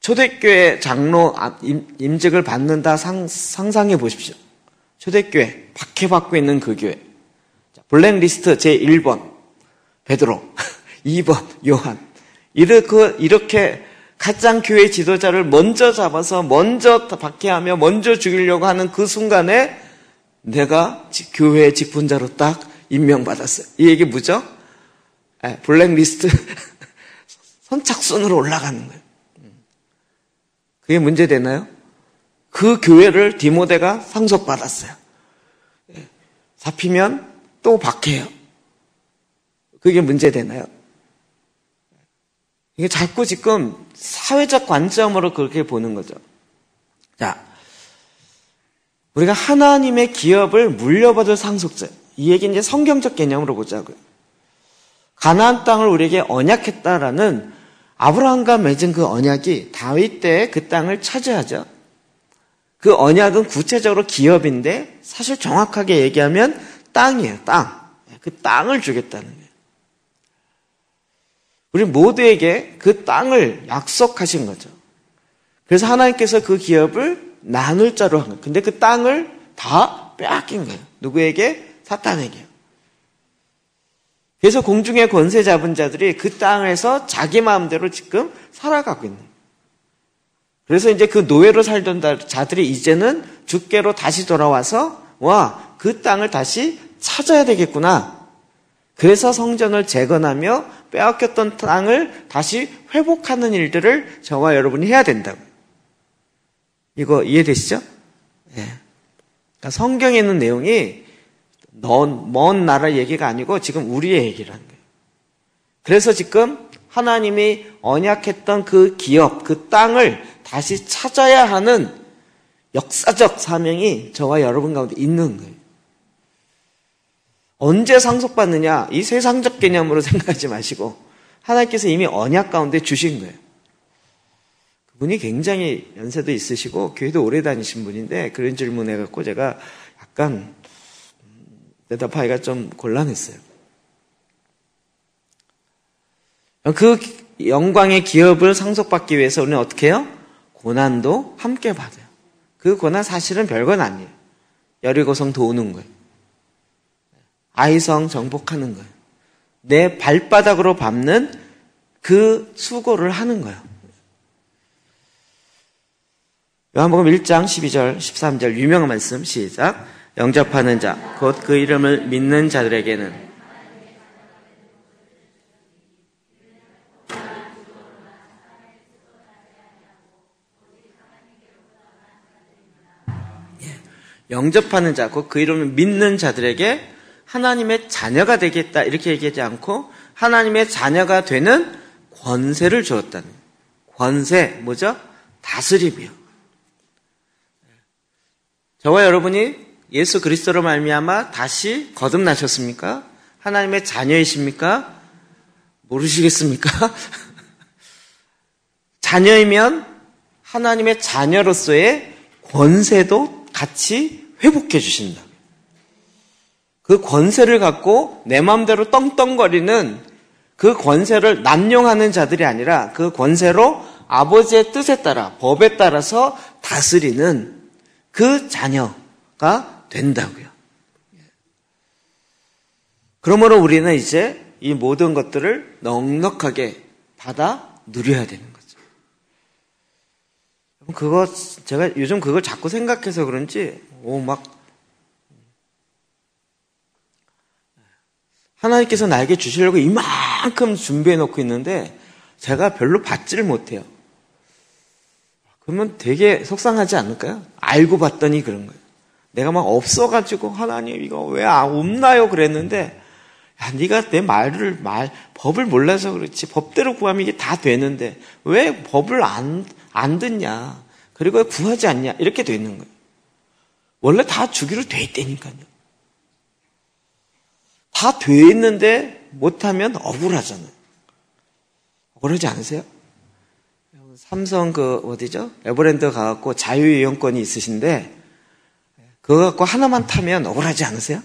S1: 초대교회 장로 임직을 받는다 상, 상해 보십시오. 초대교회 박해받고 있는 그 교회. 블랙리스트 제1번 베드로, [LAUGHS] 2번 요한. 이렇게, 이렇게 가장 교회 지도자를 먼저 잡아서 먼저 박해하며 먼저 죽이려고 하는 그 순간에 내가 교회 직분자로 딱 임명받았어요. 이 얘기 뭐죠? 네, 블랙리스트 [LAUGHS] 선착순으로 올라가는 거예요. 그게 문제 되나요? 그 교회를 디모데가 상속받았어요. 예. 잡히면 또 박해요. 그게 문제 되나요? 이게 자꾸 지금 사회적 관점으로 그렇게 보는 거죠. 자, 우리가 하나님의 기업을 물려받을 상속자. 이 얘기 이제 성경적 개념으로 보자고요. 가나안 땅을 우리에게 언약했다라는 아브라함과 맺은 그 언약이 다윗 때 그 땅을 차지하죠. 그 언약은 구체적으로 기업인데 사실 정확하게 얘기하면 땅이에요. 땅. 그 땅을 주겠다는 거예요. 우리 모두에게 그 땅을 약속하신 거죠. 그래서 하나님께서 그 기업을 나눌 자로 한 거예요. 근데 그 땅을 다 빼앗긴 거예요. 누구에게? 사탄에게요. 그래서 공중의 권세 잡은 자들이 그 땅에서 자기 마음대로 지금 살아가고 있는. 그래서 이제 그 노예로 살던 자들이 이제는 주께로 다시 돌아와서 와 그 땅을 다시 찾아야 되겠구나. 그래서 성전을 재건하며 빼앗겼던 땅을 다시 회복하는 일들을 저와 여러분이 해야 된다고. 이거 이해되시죠? 예. 그러니까 성경에 있는 내용이 먼 나라 얘기가 아니고 지금 우리의 얘기라는 거예요. 그래서 지금 하나님이 언약했던 그 기업, 그 땅을 다시 찾아야 하는 역사적 사명이 저와 여러분 가운데 있는 거예요. 언제 상속받느냐? 이 세상적 개념으로 [LAUGHS] 생각하지 마시고 하나님께서 이미 언약 가운데 주신 거예요. 그분이 굉장히 연세도 있으시고 교회도 오래 다니신 분인데 그런 질문 해 갖고 제가 약간 대답하기가 좀 곤란했어요. 그 영광의 기업을 상속받기 위해서 우리는 어떻게 해요? 고난도 함께 받아요. 그 고난 사실은 별건 아니에요. 여리고성 도우는 거예요. 아이성 정복하는 거예요. 내 발바닥으로 밟는 그 수고를 하는 거예요. 요한복음 1장 12절 13절 유명한 말씀 시작 영접하는 자 곧 그 이름을 믿는 자들에게는 영접하는 자, 곧그 이름을 믿는 자들에게 하나님의 자녀가 되겠다 이렇게 얘기하지 않고 하나님의 자녀가 되는 권세를 주었다는 권세 뭐죠? 다스림이요. 저와 여러분이 예수 그리스도로 말미암아 다시 거듭나셨습니까? 하나님의 자녀이십니까? 모르시겠습니까? [LAUGHS] 자녀이면 하나님의 자녀로서의 권세도 같이 회복해 주신다. 그 권세를 갖고 내 마음대로 떵떵거리는 그 권세를 남용하는 자들이 아니라 그 권세로 아버지의 뜻에 따라 법에 따라서 다스리는 그 자녀가 된다고요. 그러므로 우리는 이제 이 모든 것들을 넉넉하게 받아 누려야 되는 거죠. 그거 제가 요즘 그걸 자꾸 생각해서 그런지 오, 막, 하나님께서 나에게 주시려고 이만큼 준비해 놓고 있는데, 제가 별로 받지를 못해요. 그러면 되게 속상하지 않을까요? 알고 봤더니 그런 거예요. 내가 막 없어가지고, 하나님, 이거 왜 없나요? 그랬는데, 야, 네가 내 말을, 말, 법을 몰라서 그렇지. 법대로 구하면 이게 다 되는데, 왜 법을 안, 안 듣냐? 그리고 구하지 않냐? 이렇게 되는 거예요. 원래 다 주기로 돼 있다니까요. 다 돼 있는데 못하면 억울하잖아요. 억울하지 않으세요? 삼성 그 어디죠? 에버랜드 가갖고 자유이용권이 있으신데 그거 갖고 하나만 타면 억울하지 않으세요?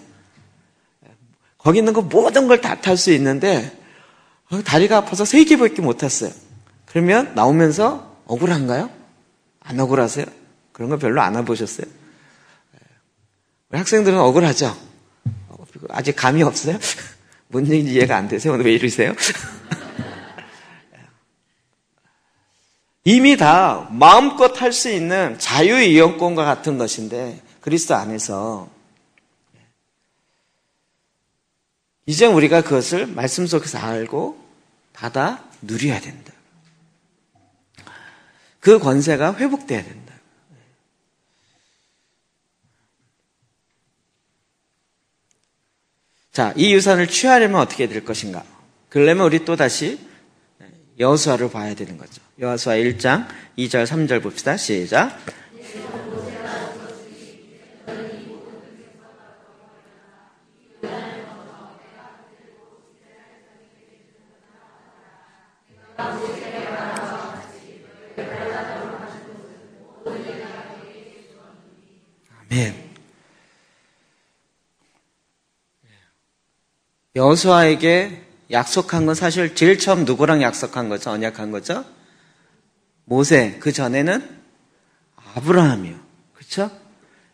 S1: 거기 있는 거 모든 걸 다 탈 수 있는데 어, 다리가 아파서 세 개밖에 못 탔어요. 그러면 나오면서 억울한가요? 안 억울하세요? 그런 거 별로 안 해보셨어요? 학생들은 억울하죠? 아직 감이 없어요? [LAUGHS] 뭔 얘기인지 이해가 안 되세요? 오늘 왜 이러세요? [LAUGHS] 이미 다 마음껏 할 수 있는 자유이용권과 같은 것인데 그리스도 안에서 이제 우리가 그것을 말씀 속에서 알고 받아 누려야 된다. 그 권세가 회복돼야 된다. 자, 이 유산을 취하려면 어떻게 될 것인가? 그러려면 우리 또 다시 여수아를 봐야 되는 거죠. 여수아 1장 2절 3절 봅시다. 시작. 아멘. 여수아에게 약속한 건 사실 제일 처음 누구랑 약속한 거죠? 언약한 거죠? 모세. 그 전에는 아브라함이요. 그렇죠?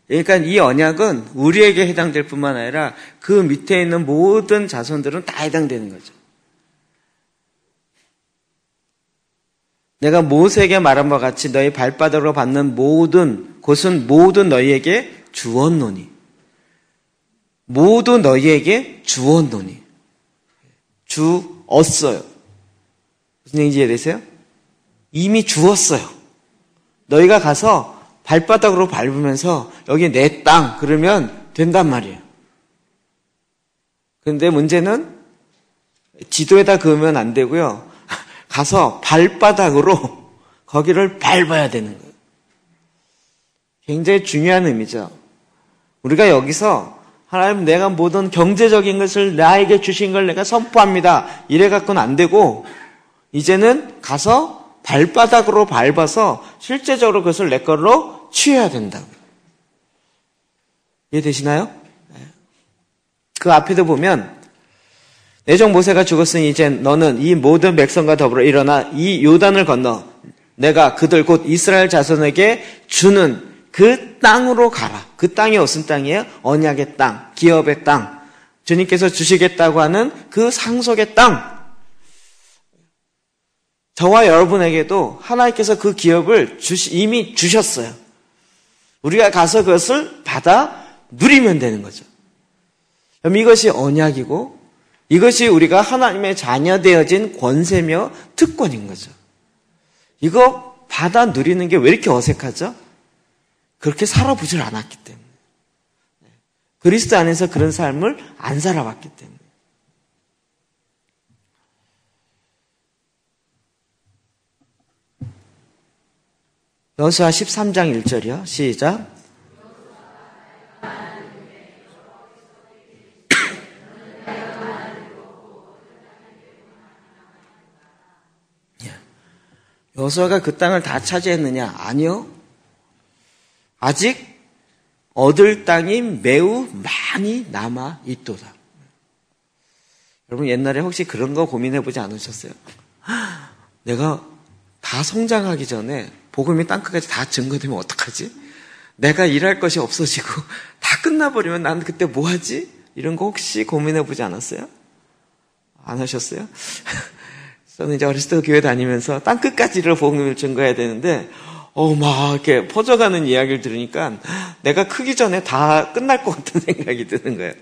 S1: 그러니까 이 언약은 우리에게 해당될 뿐만 아니라 그 밑에 있는 모든 자손들은 다 해당되는 거죠. 내가 모세에게 말한 바 같이 너희 발바닥으로 받는 모든 곳은 모든 너희에게 주었노니. 모두 너희에게 주었노니. 주었어요. 무슨 얘기인지 이해되세요? 이미 주었어요. 너희가 가서 발바닥으로 밟으면서 여기 내 땅 그러면 된단 말이에요. 근데 문제는 지도에다 그으면 안 되고요. [LAUGHS] 가서 발바닥으로 [LAUGHS] 거기를 밟아야 되는 거예요. 굉장히 중요한 의미죠. 우리가 여기서 하나님 내가 모든 경제적인 것을 나에게 주신 걸 내가 선포합니다. 이래 갖고는 안 되고 이제는 가서 발바닥으로 밟아서 실제적으로 그것을 내 걸로 취해야 된다고. 이해되시나요? 네. 그 앞에도 보면 내정 모세가 죽었으니 이제 너는 이 모든 백성과 더불어 일어나 이 요단을 건너 내가 그들 곧 이스라엘 자손에게 주는 그 땅으로 가라. 그 땅이 무슨 땅이에요? 언약의 땅, 기업의 땅. 주님께서 주시겠다고 하는 그 상속의 땅. 저와 여러분에게도 하나님께서 그 기업을 주시, 이미 주셨어요. 우리가 가서 그것을 받아 누리면 되는 거죠. 그럼 이것이 언약이고 이것이 우리가 하나님의 자녀 되어진 권세며 특권인 거죠. 이거 받아 누리는 게 왜 이렇게 어색하죠? 그렇게 살아보질 않았기 때문에. 네. 그리스도 안에서 그런 삶을 안 살아봤기 때문에. 여수와 13장 1절이요. 시작. 예. 여수아가 그 땅을 다 차지했느냐? 아니요. 아직 얻을 땅이 매우 많이 남아 있도다. 여러분 옛날에 혹시 그런 거 고민해 보지 않으셨어요? [GASPS] 내가 다 성장하기 전에 복음이 땅끝까지 다 증거되면 어떡하지? 내가 일할 것이 없어지고 [LAUGHS] 다 끝나버리면 난 그때 뭐 하지? 이런 거 혹시 고민해 보지 않았어요? 안 하셨어요? [LAUGHS] 저는 이제 어렸을 때 교회 다니면서 땅끝까지를 복음을 증거해야 되는데 어, 막 이렇게 퍼져가는 이야기를 들으니까 내가 크기 전에 다 끝날 것 같은 [LAUGHS] 생각이 드는 거예요.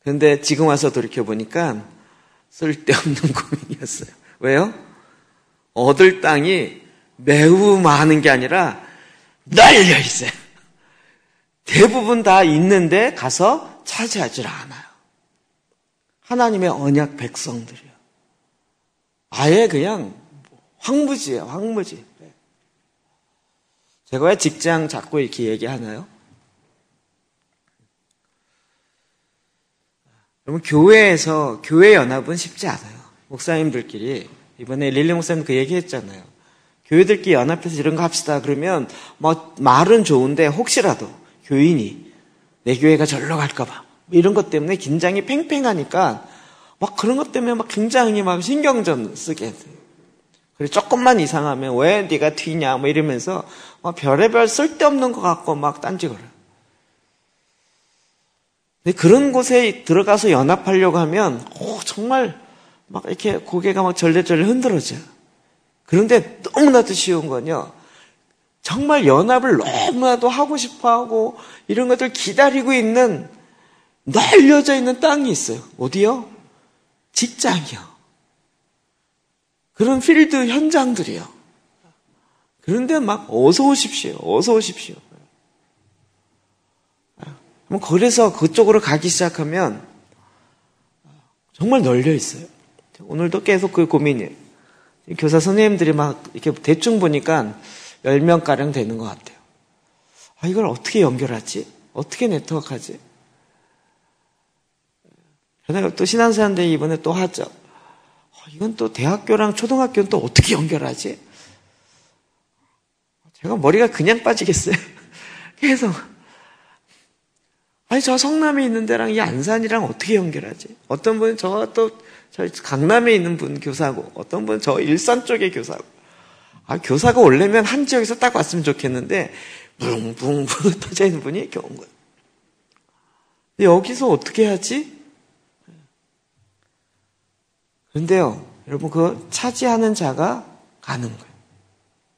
S1: 근데 지금 와서 돌이켜보니까 쓸데없는 [LAUGHS] 고민이었어요. 왜요? 얻을 땅이 매우 많은 게 아니라 널려 있어요. 대부분 다 있는데 가서 차지하지 않아요. 하나님의 언약 백성들이요. 아예 그냥 황무지예요, 황무지. 네. 제가 왜 직장 자꾸 이렇게 얘기하나요? 여러분, 교회에서, 교회 연합은 쉽지 않아요. 목사님들끼리. 이번에 릴리 목사님 그 얘기 했잖아요. 교회들끼리 연합해서 이런 거 합시다. 그러면, 뭐, 말은 좋은데, 혹시라도 교인이 내 교회가 절로 갈까봐. 이런 것 때문에 긴장이 팽팽하니까, 막 그런 것 때문에 막 굉장히 막 신경전 쓰게 돼요. 그리고 조금만 이상하면 왜 네가 튀냐 뭐 이러면서 막 별의별 쓸데없는 것 같고 막 딴지거려요. 근데 그런 곳에 들어가서 연합하려고 하면 오, 정말 막 이렇게 고개가 막 절레절레 흔들어져요. 그런데 너무나도 쉬운 건요. 정말 연합을 너무나도 하고 싶어 하고 이런 것들 기다리고 있는 널려져 있는 땅이 있어요. 어디요? 직장이요. 그런 필드 현장들이요. 그런데 막 어서 오십시오. 어서 오십시오. 그래서 그쪽으로 가기 시작하면 정말 널려 있어요. 오늘도 계속 그 고민이에요. 교사 선생님들이 막 이렇게 대충 보니까 10명가량 되는 것 같아요. 아, 이걸 어떻게 연결하지? 어떻게 네트워크하지? 그러다가 또 신한사람들이 이번에 또 하죠. 아, 이건 또 대학교랑 초등학교는 또 어떻게 연결하지? 제가 머리가 그냥 빠지겠어요. [LAUGHS] 계속. 아니, 저 성남에 있는 데랑 이 안산이랑 어떻게 연결하지? 어떤 분은 저 또, 저 강남에 있는 분 교사고, 어떤 분은 저 일산 쪽의 교사고. 아, 교사가 올려면 한 지역에서 딱 왔으면 좋겠는데, 붕붕붕 [LAUGHS] 터져 있는 분이 이렇게 온 거예요. 여기서 어떻게 하지? 그런데요, 여러분 그 차지하는 자가 가는 거예요.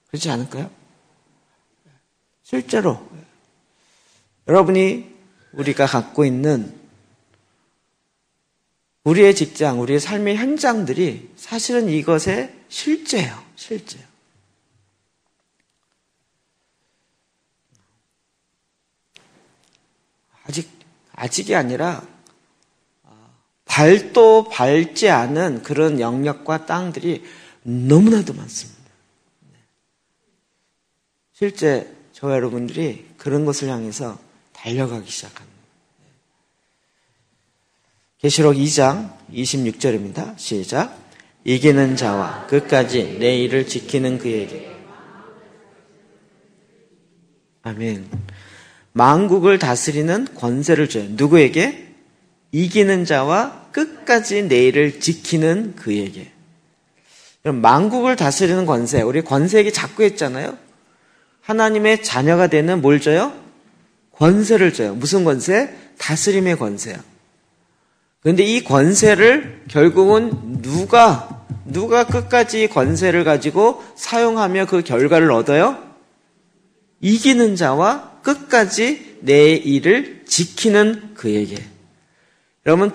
S1: 그렇지 않을까요? 실제로 여러분이 우리가 갖고 있는 우리의 직장, 우리의 삶의 현장들이 사실은 이것의 실제예요. 실제. 아직 아직이 아니라 발도 밟지 않은 그런 영역과 땅들이 너무나도 많습니다. 실제 저와 여러분들이 그런 것을 향해서 달려가기 시작합니다. 계시록 2장 26절입니다. 시작. 이기는 자와 끝까지 내 일을 지키는 그에게. 아멘. 망국을 다스리는 권세를 줘요. 누구에게? 이기는 자와 끝까지 내일을 지키는 그에게. 그럼 망국을 다스리는 권세, 우리 권세 얘기 자꾸 했잖아요. 하나님의 자녀가 되는 뭘 줘요? 권세를 줘요. 무슨 권세? 다스림의 권세야. 그런데 이 권세를 결국은 누가, 누가 끝까지 권세를 가지고 사용하며 그 결과를 얻어요? 이기는 자와 끝까지 내 일을 지키는 그에게. 여러분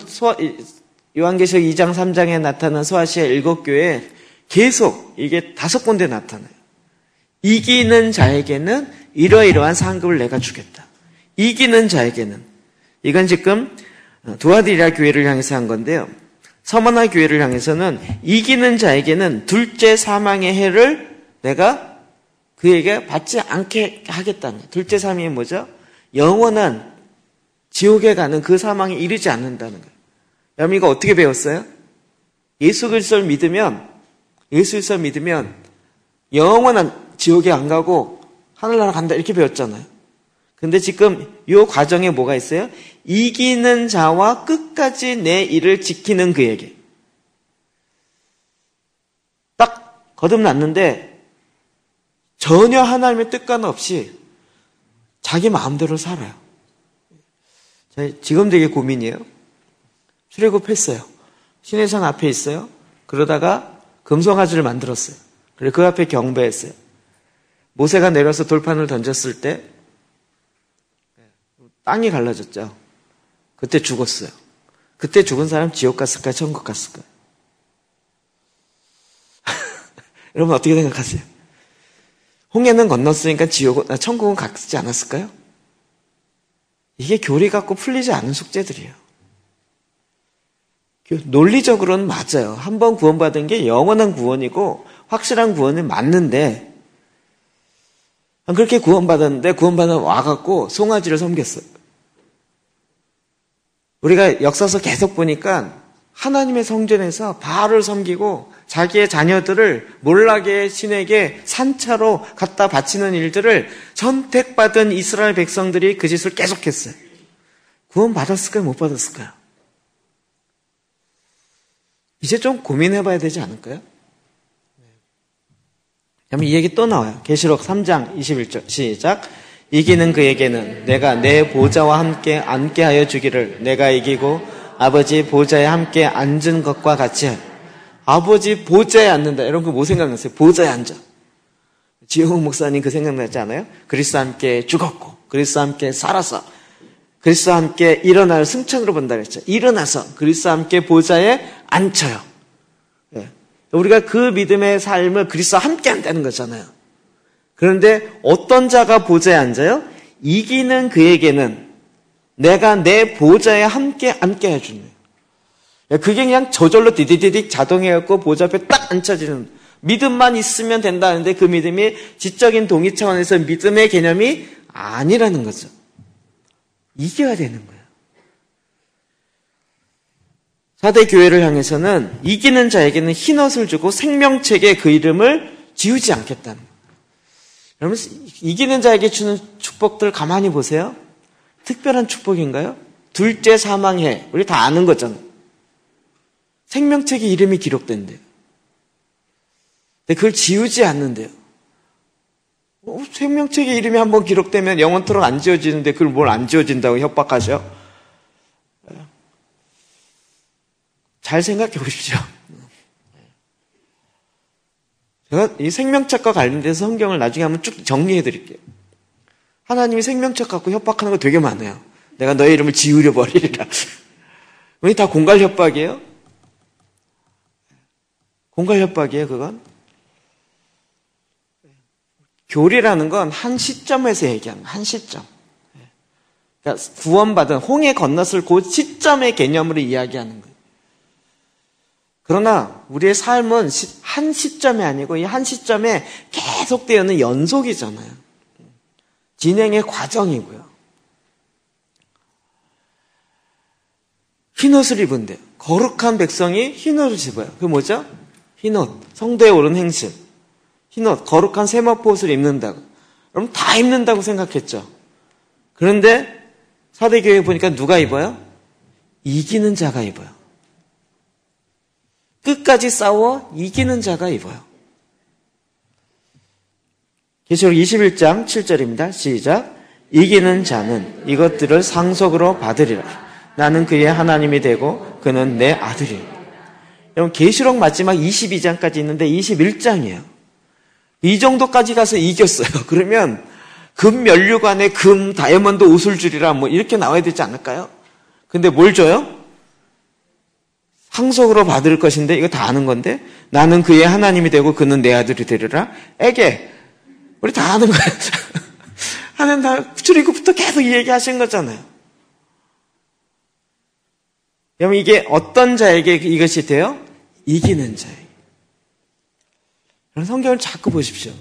S1: 요한계시록 2장 3장에 나타난 소아시아 일곱 교회 계속 이게 다섯 군데 나타나요. 이기는 자에게는 이러이러한 상급을 내가 주겠다. 이기는 자에게는 이건 지금 도아디라 교회를 향해서 한 건데요. 서머나 교회를 향해서는 이기는 자에게는 둘째 사망의 해를 내가 그에게 받지 않게 하겠다는 둘째 사망이 뭐죠? 영원한 지옥에 가는 그 사망에 이르지 않는다는 거예요. 여러분 이거 어떻게 배웠어요? 예수 그리스도를 믿으면 예수 그리스도를 믿으면 영원한 지옥에 안 가고 하늘나라 간다 이렇게 배웠잖아요. 근데 지금 이 과정에 뭐가 있어요? 이기는 자와 끝까지 내 일을 지키는 그에게 딱 거듭났는데 전혀 하나님의 뜻과는 없이 자기 마음대로 살아요. 지금 되게 고민이에요. 출애굽했어요. 신해산 앞에 있어요. 그러다가 금송아지를 만들었어요. 그리고 그 앞에 경배했어요. 모세가 내려서 돌판을 던졌을 때 땅이 갈라졌죠. 그때 죽었어요. 그때 죽은 사람 지옥 갔을까요? 천국 갔을까요? [LAUGHS] 여러분 어떻게 생각하세요? 홍해는 건넜으니까 지옥, 아, 천국은 갔지 않았을까요? 이게 교리 갖고 풀리지 않은 숙제들이에요. 그 논리적으로는 맞아요. 한 번 구원받은 게 영원한 구원이고 확실한 구원이 맞는데 그렇게 구원받았는데 구원받아 와갖고 송아지를 섬겼어요. 우리가 역사서 계속 보니까 하나님의 성전에서 바알을 섬기고 자기의 자녀들을 몰락의 신에게 산차로 갖다 바치는 일들을 선택받은 이스라엘 백성들이 그 짓을 계속했어요. 구원 받았을까요? 못 받았을까요? 이제 좀 고민해 봐야 되지 않을까요? 그러면 이 얘기 또 나와요. 계시록 3장 21절 시작. 이기는 그에게는 내가 내 보좌와 함께 앉게 하여 주기를 내가 이기고 아버지 보좌에 함께 앉은 것과 같이 아버지 보좌에 앉는다. 여러분 그뭐 생각났어요? 보좌에 앉아. 지용 목사님 그 생각나지 않아요? 그리스와 함께 죽었고 그리스와 함께 살아서 그리스와 함께 일어날 승천으로 본다 그랬죠. 일어나서 그리스와 함께 보좌에 앉혀요. 예. 우리가 그 믿음의 삶을 그리스와 함께 한다는 거잖아요. 그런데 어떤 자가 보좌에 앉아요? 이기는 그에게는 내가 내 보좌에 함께 앉게 해주는 그게 그냥 저절로 디디디딕 자동해갖고 보좌 앞에 딱 앉혀지는 믿음만 있으면 된다는데 그 믿음이 지적인 동의 차원에서 믿음의 개념이 아니라는 거죠. 이겨야 되는 거예요. 사대 교회를 향해서는 이기는 자에게는 흰옷을 주고 생명책에 그 이름을 지우지 않겠다는 거예요. 여러분, 이기는 자에게 주는 축복들 가만히 보세요. 특별한 축복인가요? 둘째 사망해. 우리 다 아는 거잖아요. 생명책에 이름이 기록된대요. 근데 그걸 지우지 않는데요. 어, 생명책에 이름이 한번 기록되면 영원토록 안 지워지는데 그걸 뭘 안 지워진다고 협박하셔? 잘 생각해 보십시오. 제가 이 생명책과 관련돼서 성경을 나중에 한번 쭉 정리해 드릴게요. 하나님이 생명책 갖고 협박하는 거 되게 많아요. 내가 너의 이름을 지우려 버리리라. [LAUGHS] 왜다 공갈 협박이에요? 공갈 협박이에요, 그건? 교리라는 건 한 시점에서 얘기하는 한 시점. 그러니까 구원받은 홍해 건넜을 그 시점의 개념으로 이야기하는 거예요. 그러나 우리의 삶은 한 시점이 아니고 이 한 시점에 계속되어는 연속이잖아요. 진행의 과정이고요. 흰옷을 입은데 거룩한 백성이 흰옷을 입어요. 그게 뭐죠? 흰옷, 성도에 오른 행실. 흰옷, 거룩한 세마포 옷을 입는다고. 그럼 다 입는다고 생각했죠. 그런데 사대교회 보니까 누가 입어요? 이기는 자가 입어요. 끝까지 싸워 이기는 자가 입어요. 계시록 21장 7절입니다. 시작. 이기는 자는 이것들을 상속으로 받으리라. 나는 그의 하나님이 되고 그는 내 아들이에요. 여러분 계시록 마지막 22장까지 있는데 21장이에요. 이 정도까지 가서 이겼어요. [LAUGHS] 그러면 금 면류관에 금 다이아몬드 옷을 주리라 뭐 이렇게 나와야 되지 않을까요? 근데 뭘 줘요? 상속으로 받을 것인데 이거 다 아는 건데 나는 그의 하나님이 되고 그는 내 아들이 되리라. 에게 우리 다 아는 거예요. 하는 [LAUGHS] 다 출입구부터 계속 이 얘기 하신 거잖아요. 여러분 이게 어떤 자에게 이것이 돼요? 이기는 자에게. 성경을 자꾸 보십시오.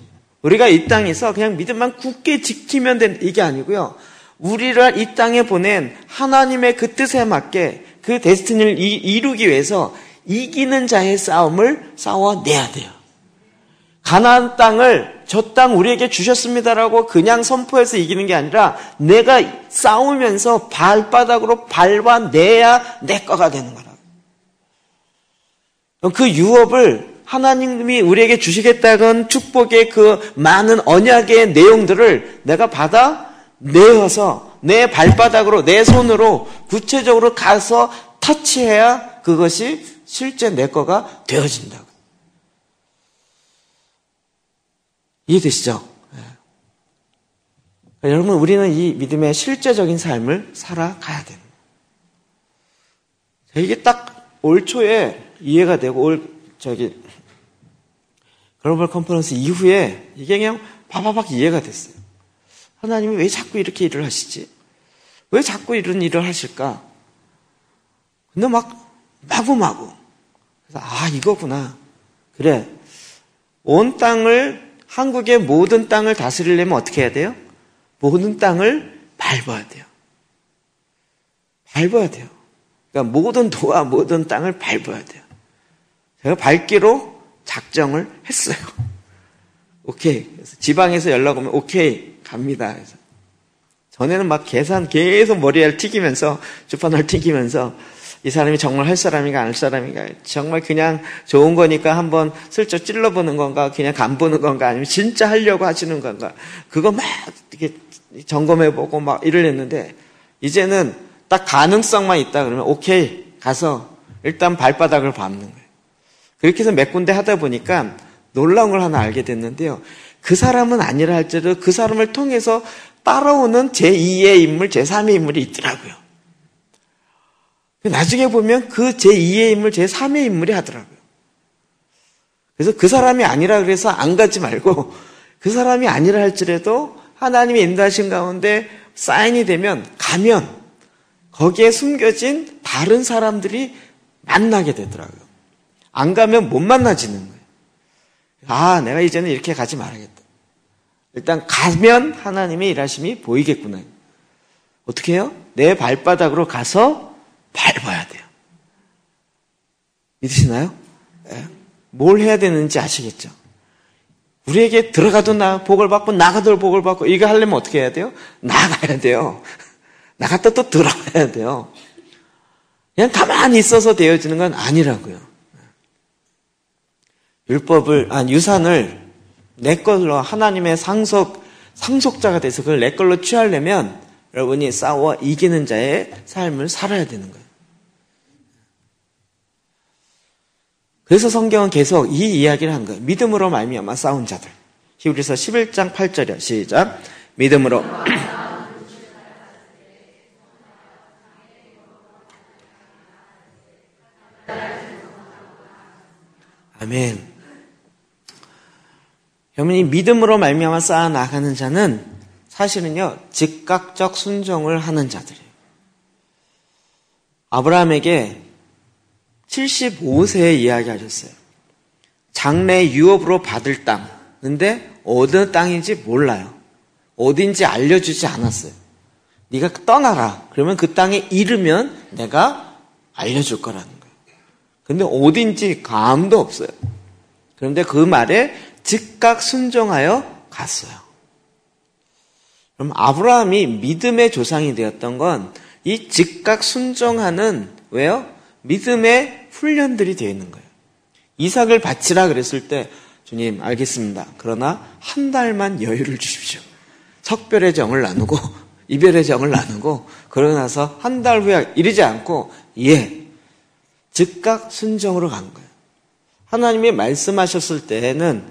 S1: 우리가 이 땅에서 그냥 믿음만 굳게 지키면 되는 이게 아니고요. 우리를 이 땅에 보낸 하나님의 그 뜻에 맞게 그 데스티니를 이 루기 위해서 이기는 자의 싸움을 싸워내야 돼요. 가나안 땅을 저 땅 우리에게 주셨습니다라고 그냥 선포해서 이기는 게 아니라 내가 싸우면서 발바닥으로 밟아내야 내 거가 되는 거라고. 그 유업을 하나님이 우리에게 주시겠다는 축복의 그 많은 언약의 내용들을 내가 받아 내어서 내 발바닥으로 내 손으로 구체적으로 가서 터치해야 그것이 실제 내 거가 되어진다고. 이해되시죠? 네. 여러분, 우리는 이 믿음의 실제적인 삶을 살아가야 됩니다. 이게 딱 올 초에 이해가 되고, 올, 저기, 글로벌 컨퍼런스 이후에 이게 그냥 바바박 이해가 됐어요. 하나님이 왜 자꾸 이렇게 일을 하시지? 왜 자꾸 이런 일을 하실까? 근데 막 마구마구. 그래서 아 이거구나. 그래. 온 땅을 한국의 모든 땅을 다스리려면 어떻게 해야 돼요? 모든 땅을 밟아야 돼요. 밟아야 돼요. 그러니까 모든 도와 모든 땅을 밟아야 돼요. 제가 밟기로 작정을 했어요. [LAUGHS] 오케이. 그래서 지방에서 연락 오면 오케이 갑니다. 그래서 전에는 막 계산 계속 머리를 튀기면서 주판을 튀기면서 이 사람이 정말 할 사람인가 안 할 사람인가 정말 그냥 좋은 거니까 한번 슬쩍 찔러보는 건가 그냥 간 보는 건가 아니면 진짜 하려고 하시는 건가 그거 막 이렇게 점검해보고 막 이러랬는데 이제는 딱 가능성만 있다 그러면 오케이 가서 일단 발바닥을 밟는 거예요. 그렇게 해서 몇 군데 하다 보니까 놀라운 걸 하나 알게 됐는데요. 그 사람은 아니라 할지라도 그 사람을 통해서 따라오는 제2의 인물, 제3의 인물이 있더라고요. 나중에 보면 그 제2의 인물, 제3의 인물이 하더라고요. 그래서 그 사람이 아니라 그래서 안 가지 말고 [LAUGHS] 그 사람이 아니라 할지라도 하나님의 인도하신 가운데 사인이 되면 가면 거기에 숨겨진 다른 사람들이 만나게 되더라고요. 안 가면 못 만나지는 거예요. 아, 내가 이제는 이렇게 가지 말아야겠다. 일단 가면 하나님의 일하심이 보이겠구나. 어떻게 해요? 내 발바닥으로 가서 밟아야 돼요. 믿으시나요? 네. 뭘 해야 되는지 아시겠죠? 우리에게 들어가도 나 복을 받고 나가도 복을 받고 이거 하려면 어떻게 해야 돼요? 나가야 돼요. [LAUGHS] 나갔다 또 들어가야 돼요. 그냥 가만히 있어서 되어지는 건 아니라고요. 율법을, 아, 유산을 내 걸로 하나님의 상속, 상속자가 돼서 그걸 내 걸로 취하려면 여러분이 싸워 이기는 자의 삶을 살아야 되는 거예요. 그래서 성경은 계속 이 이야기를 한 거예요. 믿음으로 말미암아 싸운 자들. 히브리서 11장 8절이요. 시작. 믿음으로 [CLEARS THROAT] 아멘. 여러분이 믿음으로 말미암아 쌓아 나가는 자는 사실은요, 즉각적 순종을 하는 자들이에요. 아브라함에게 75세에 이야기하셨어요. 장래 유업으로 받을 땅. 근데 어느 땅인지 몰라요. 어딘지 알려주지 않았어요. 네가 떠나라. 그러면 그 땅에 이르면 내가 알려줄 거라는 거예요. 근데 어딘지 감도 없어요. 그런데 그 말에 즉각 순종하여 갔어요. 그럼 아브라함이 믿음의 조상이 되었던 건 이 즉각 순종하는 왜요? 믿음의 훈련들이 되어 있는 거예요. 이삭을 바치라 그랬을 때 주님 알겠습니다. 그러나 한 달만 여유를 주십시오. 석별의 정을 나누고 [LAUGHS] 이별의 정을 나누고 그러고 나서 한 달 후에 이르지 않고 예 즉각 순종으로 간 거예요. 하나님이 말씀하셨을 때에는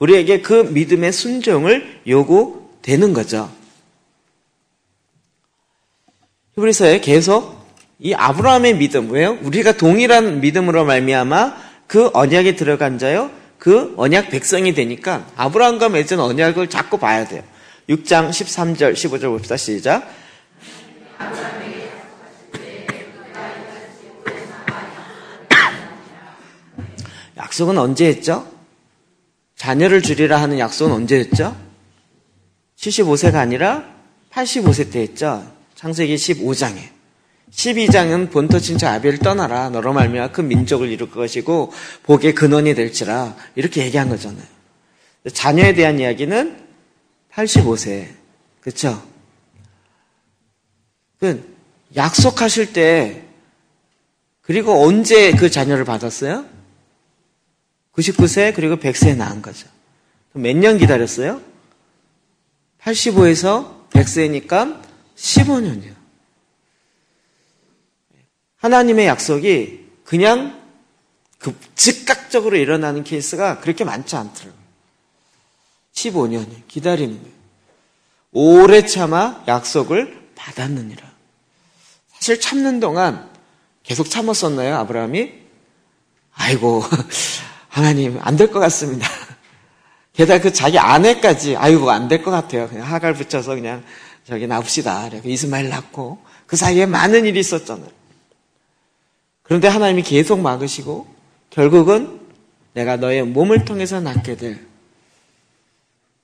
S1: 우리에게 그 믿음의 순종을 요구 되는 거죠. 히브리서에 계속 이 아브라함의 믿음 왜요? 우리가 동일한 믿음으로 말미암아 그 언약에 들어간 자요. 그 언약 백성이 되니까 아브라함과 맺은 언약을 자꾸 봐야 돼요. 6장 13절 15절 봅시다. 시작. [COUGHS] 약속은 언제 했죠? 자녀를 주리라 하는 약속은 언제 했죠? 75세가 아니라 85세 때 했죠. 창세기 15장에. 12장은 본토 친척 아벨을 떠나라. 너로 말미암아 큰 민족을 이룰 것이고 복의 근원이 될지라. 이렇게 얘기한 거잖아요. 자녀에 대한 이야기는 85세. 그렇죠? 그 약속하실 때 그리고 언제 그 자녀를 받았어요? 99세 그리고 100세에 낳은 거죠. 몇 년 기다렸어요? 85에서 100세니까 15년이요. 하나님의 약속이 그냥 그 즉각적으로 일어나는 케이스가 그렇게 많지 않더라고요. 15년이 기다리는 거예요. 오래 참아 약속을 받았느니라. 사실 참는 동안 계속 참았었나요, 아브라함이? 아이고, [LAUGHS] 하나님, 안 될 것 같습니다. 게다가 그 자기 아내까지, 아이고, 안 될 것 같아요. 그냥 하갈 붙여서 그냥 저기 나옵시다. 이스마엘 낳고. 그 사이에 많은 일이 있었잖아요. 그런데 하나님이 계속 막으시고 결국은 내가 너의 몸을 통해서 낳게 될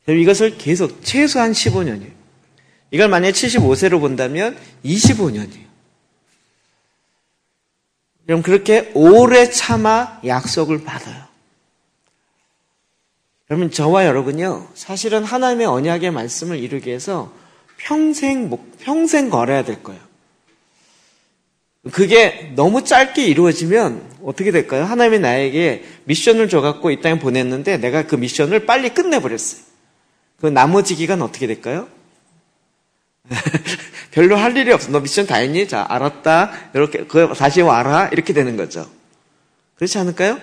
S1: 이것을 계속 최소한 15년이에요. 이걸 만약에 75세로 본다면 25년이에요. 그럼 그렇게 오래 참아 약속을 받아요. 여러분, 저와 여러분요, 사실은 하나님의 언약의 말씀을 이루기 위해서 평생, 평생 걸어야 될 거예요. 그게 너무 짧게 이루어지면 어떻게 될까요? 하나님이 나에게 미션을 줘갖고 이 땅에 보냈는데 내가 그 미션을 빨리 끝내버렸어요. 그 나머지 기간 어떻게 될까요? [LAUGHS] 별로 할 일이 없어. 너 미션 다 했니? 자, 알았다. 이렇게, 그 다시 와라. 이렇게 되는 거죠. 그렇지 않을까요?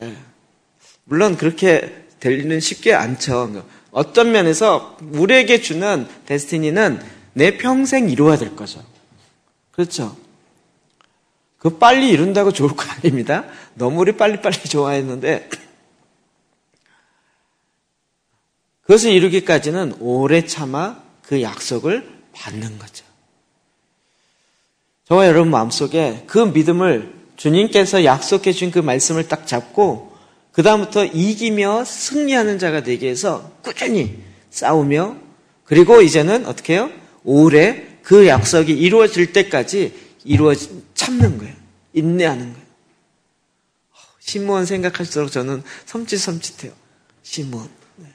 S1: 네. 물론 그렇게 되리는 쉽게 않죠. 어떤 면에서 우리에게 주는 데스티니는 내 평생 이루어야 될 거죠. 그렇죠? 그 빨리 이룬다고 좋을 거 아닙니다. 너무 우리 빨리빨리 좋아했는데 그것을 이루기까지는 오래 참아 그 약속을 받는 거죠. 저와 여러분 마음속에 그 믿음을 주님께서 약속해 준 그 말씀을 딱 잡고 그다음부터 이기며 승리하는 자가 되기 위해서 꾸준히 싸우며 그리고 이제는 어떻게 해요? 오래 그 약속이 이루어질 때까지 이루어 참는 거예요. 인내하는 거예요. 신무원 생각할수록 저는 섬찟섬찟해요. 신무원. 네.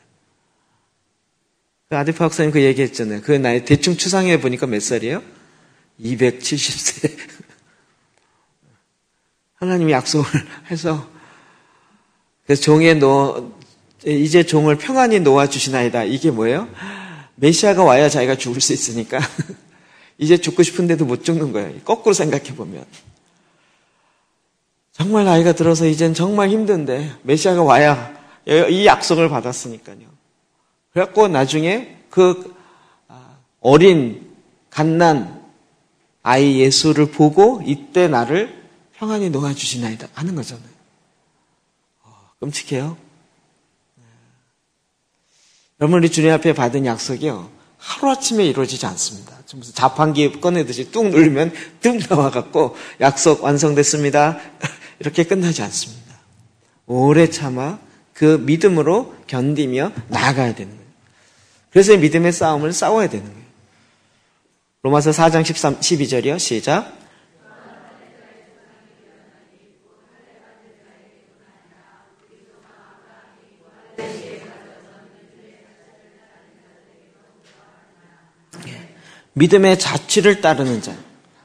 S1: 그 아디파 박사님 그 얘기 했잖아요. 그 나이 대충 추상해 보니까 몇 살이에요? 270세. [LAUGHS] 하나님이 약속을 해서 그래서 종에 놓 이제 종을 평안히 놓아 주시나이다. 이게 뭐예요? 메시아가 와야 자기가 죽을 수 있으니까 [LAUGHS] 이제 죽고 싶은데도 못 죽는 거예요. 거꾸로 생각해 보면. 정말 나이가 들어서 이젠 정말 힘든데 메시아가 와야 이 약속을 받았으니까요. 그래갖고 나중에 그 아, 어린 갓난 아이 예수를 보고 이때 나를 평안히 놓아주시나이다 하는 거잖아요. 어, 끔찍해요. 여러분 우리 주님 앞에 받은 약속이요. 하루아침에 이루어지지 않습니다. 무슨 자판기 꺼내듯이 뚝 누르면 뚝 나와갖고 약속 완성됐습니다. [LAUGHS] 이렇게 끝나지 않습니다. 오래 참아 그 믿음으로 견디며 나아가야 되는 거예요. 그래서 믿음의 싸움을 싸워야 되는 거예요. 로마서 4장 13, 12절이요. 시작. 믿음의 자취를 따르는 자.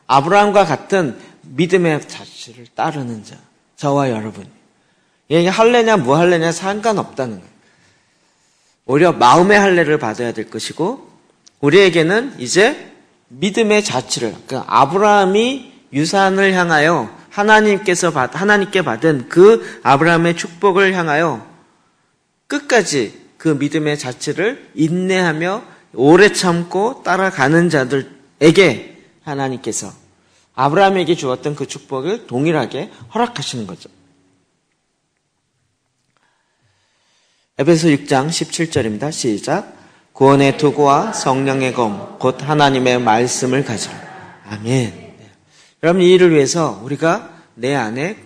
S1: 아브라함과 같은 믿음의 자취를 따르는 자. 저와 여러분. 이게 할래냐 무할래냐 상관없다는 거예요. 오히려 마음의 할례를 받아야 될 것이고 우리에게는 이제 믿음의 자취를 그 아브라함이 유산을 향하여 하나님께서 받, 하나님께 받은 그 아브라함의 축복을 향하여 끝까지 그 믿음의 자취를 인내하며 오래 참고 따라가는 자들에게 하나님께서 아브라함에게 주었던 그 축복을 동일하게 허락하시는 거죠. 에베소 6장 17절입니다. 시작. 구원의 투구와 성령의 검, 곧 하나님의 말씀을 가지라. 아멘. 네. 여러분, 이 일을 위해서 우리가 내 안에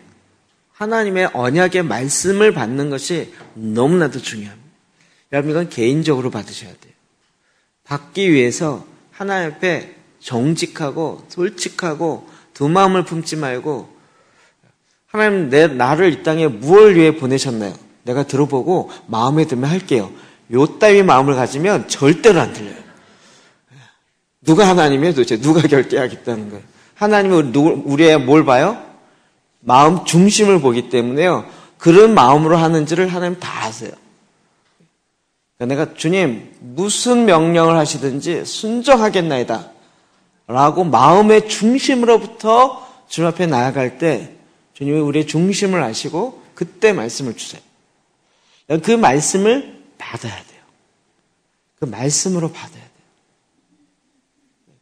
S1: 하나님의 언약의 말씀을 받는 것이 너무나도 중요합니다. 여러분, 이건 개인적으로 받으셔야 돼요. 받기 위해서 하나님 앞에 정직하고 솔직하고 두 마음을 품지 말고 하나님 내 나를 이 땅에 무엇을 위해 보내셨나요? 내가 들어보고 마음에 들면 할게요. 요 따위 마음을 가지면 절대로 안 들려요. 누가 하나님이에요 도대체? 누가 결제하겠다는 거예요? 하나님은 우리의 뭘 봐요? 마음 중심을 보기 때문에요. 그런 마음으로 하는지를 하나님 다 아세요. 그러니까 내가 주님 무슨 명령을 하시든지 순종하겠나이다. 라고 마음의 중심으로부터 주님 앞에 나아갈 때 주님이 우리의 중심을 아시고 그때 말씀을 주세요. 그 말씀을 받아야 돼요. 그 말씀으로 받아야 돼요.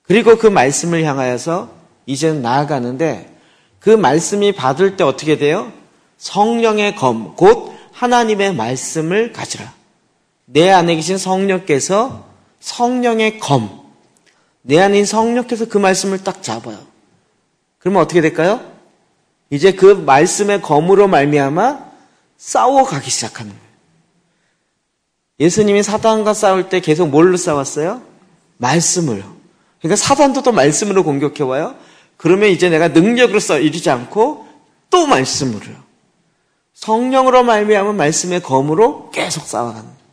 S1: 그리고 그 말씀을 향하여서 이제는 나아가는데 그 말씀이 받을 때 어떻게 돼요? 성령의 검, 곧 하나님의 말씀을 가지라. 내 안에 계신 성령께서 성령의 검, 내 안에 성령께서 그 말씀을 딱 잡아요. 그러면 어떻게 될까요? 이제 그 말씀의 검으로 말미암아 싸워가기 시작하는 거예요. 예수님이 사단과 싸울 때 계속 뭘로 싸웠어요? 말씀으로. 그러니까 사단도 또 말씀으로 공격해와요. 그러면 이제 내가 능력으로 써 이르지 않고 또 말씀으로요. 성령으로 말미암은 말씀의 검으로 계속 싸워가는 거예요.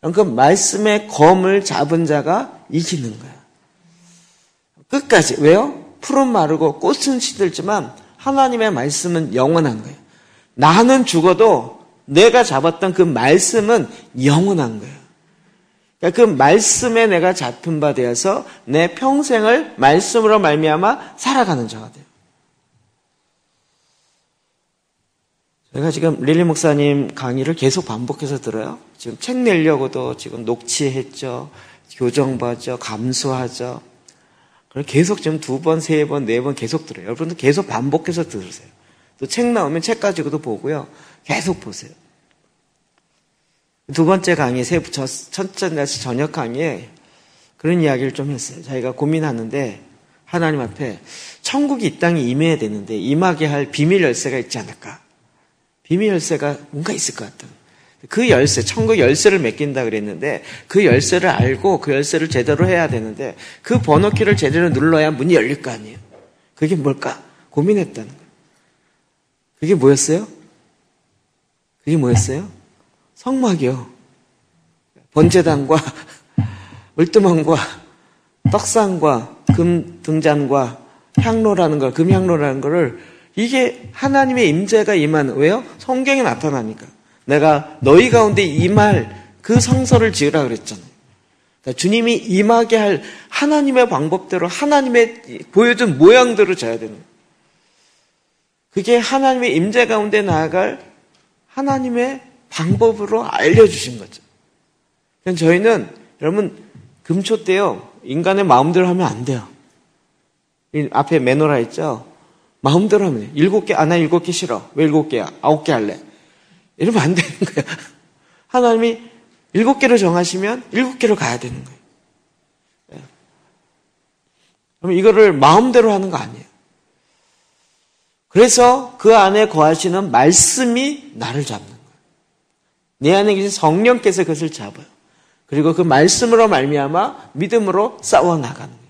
S1: 그 말씀의 검을 잡은 자가 이기는 거야. 끝까지. 왜요? 풀은 마르고 꽃은 시들지만 하나님의 말씀은 영원한 거예요. 나는 죽어도 내가 잡았던 그 말씀은 영원한 거예요. 그러니까 그 말씀에 내가 잡힌 바 되어서 내 평생을 말씀으로 말미암아 살아가는 자가 돼요. 제가 지금 릴리 목사님 강의를 계속 반복해서 들어요. 지금 책 내려고도 지금 녹취했죠. 교정받죠. 감수하죠. 계속 지금 두 번, 세 번, 네 번 계속 들어요. 여러분도 계속 반복해서 들으세요. 또 책 나오면 책 가지고도 보고요. 계속 보세요. 두 번째 강의, 세, 첫째 날 저녁 강의에 그런 이야기를 좀 했어요. 저희가 고민하는데 하나님 앞에 천국이 이 땅에 임해야 되는데 임하게 할 비밀 열쇠가 있지 않을까? 비밀 열쇠가 뭔가 있을 것 같다. 그 열쇠, 천국 열쇠를 맡긴다 그랬는데 그 열쇠를 알고 그 열쇠를 제대로 해야 되는데 그 번호키를 제대로 눌러야 문이 열릴 거 아니에요. 그게 뭘까? 고민했다는 거예요. 그게 뭐였어요? 그게 뭐였어요? 성막이요. 번제단과 [LAUGHS] 을두망과 떡상과 금 등잔과 향로라는 걸, 금향로라는 거를 이게 하나님의 임재가 임하는 왜요? 성경에 나타나니까. 내가 너희 가운데 임할 그 성서를 지으라 그랬잖아요. 그러니까 주님이 임하게 할 하나님의 방법대로 하나님의 보여준 모양대로 져야 되는 거예요. 그게 하나님의 임재 가운데 나아갈 하나님의 방법으로 알려주신 거죠. 저희는 여러분 금초 때요 인간의 마음대로 하면 안 돼요. 앞에 매너라 있죠. 마음대로 하면 돼. 일곱 개, 아, 나 일곱 개 싫어. 왜 일곱 개야? 아홉 개 할래. 이러면 안 되는 거야. [LAUGHS] 하나님이 일곱 개로 정하시면 일곱 개로 가야 되는 거예요. 예. 그럼 이거를 마음대로 하는 거 아니에요. 그래서 그 안에 거하시는 말씀이 나를 잡는 거예요. 내 안에 계신 성령께서 그것을 잡아요. 그리고 그 말씀으로 말미암아 믿음으로 싸워 나가는 거예요.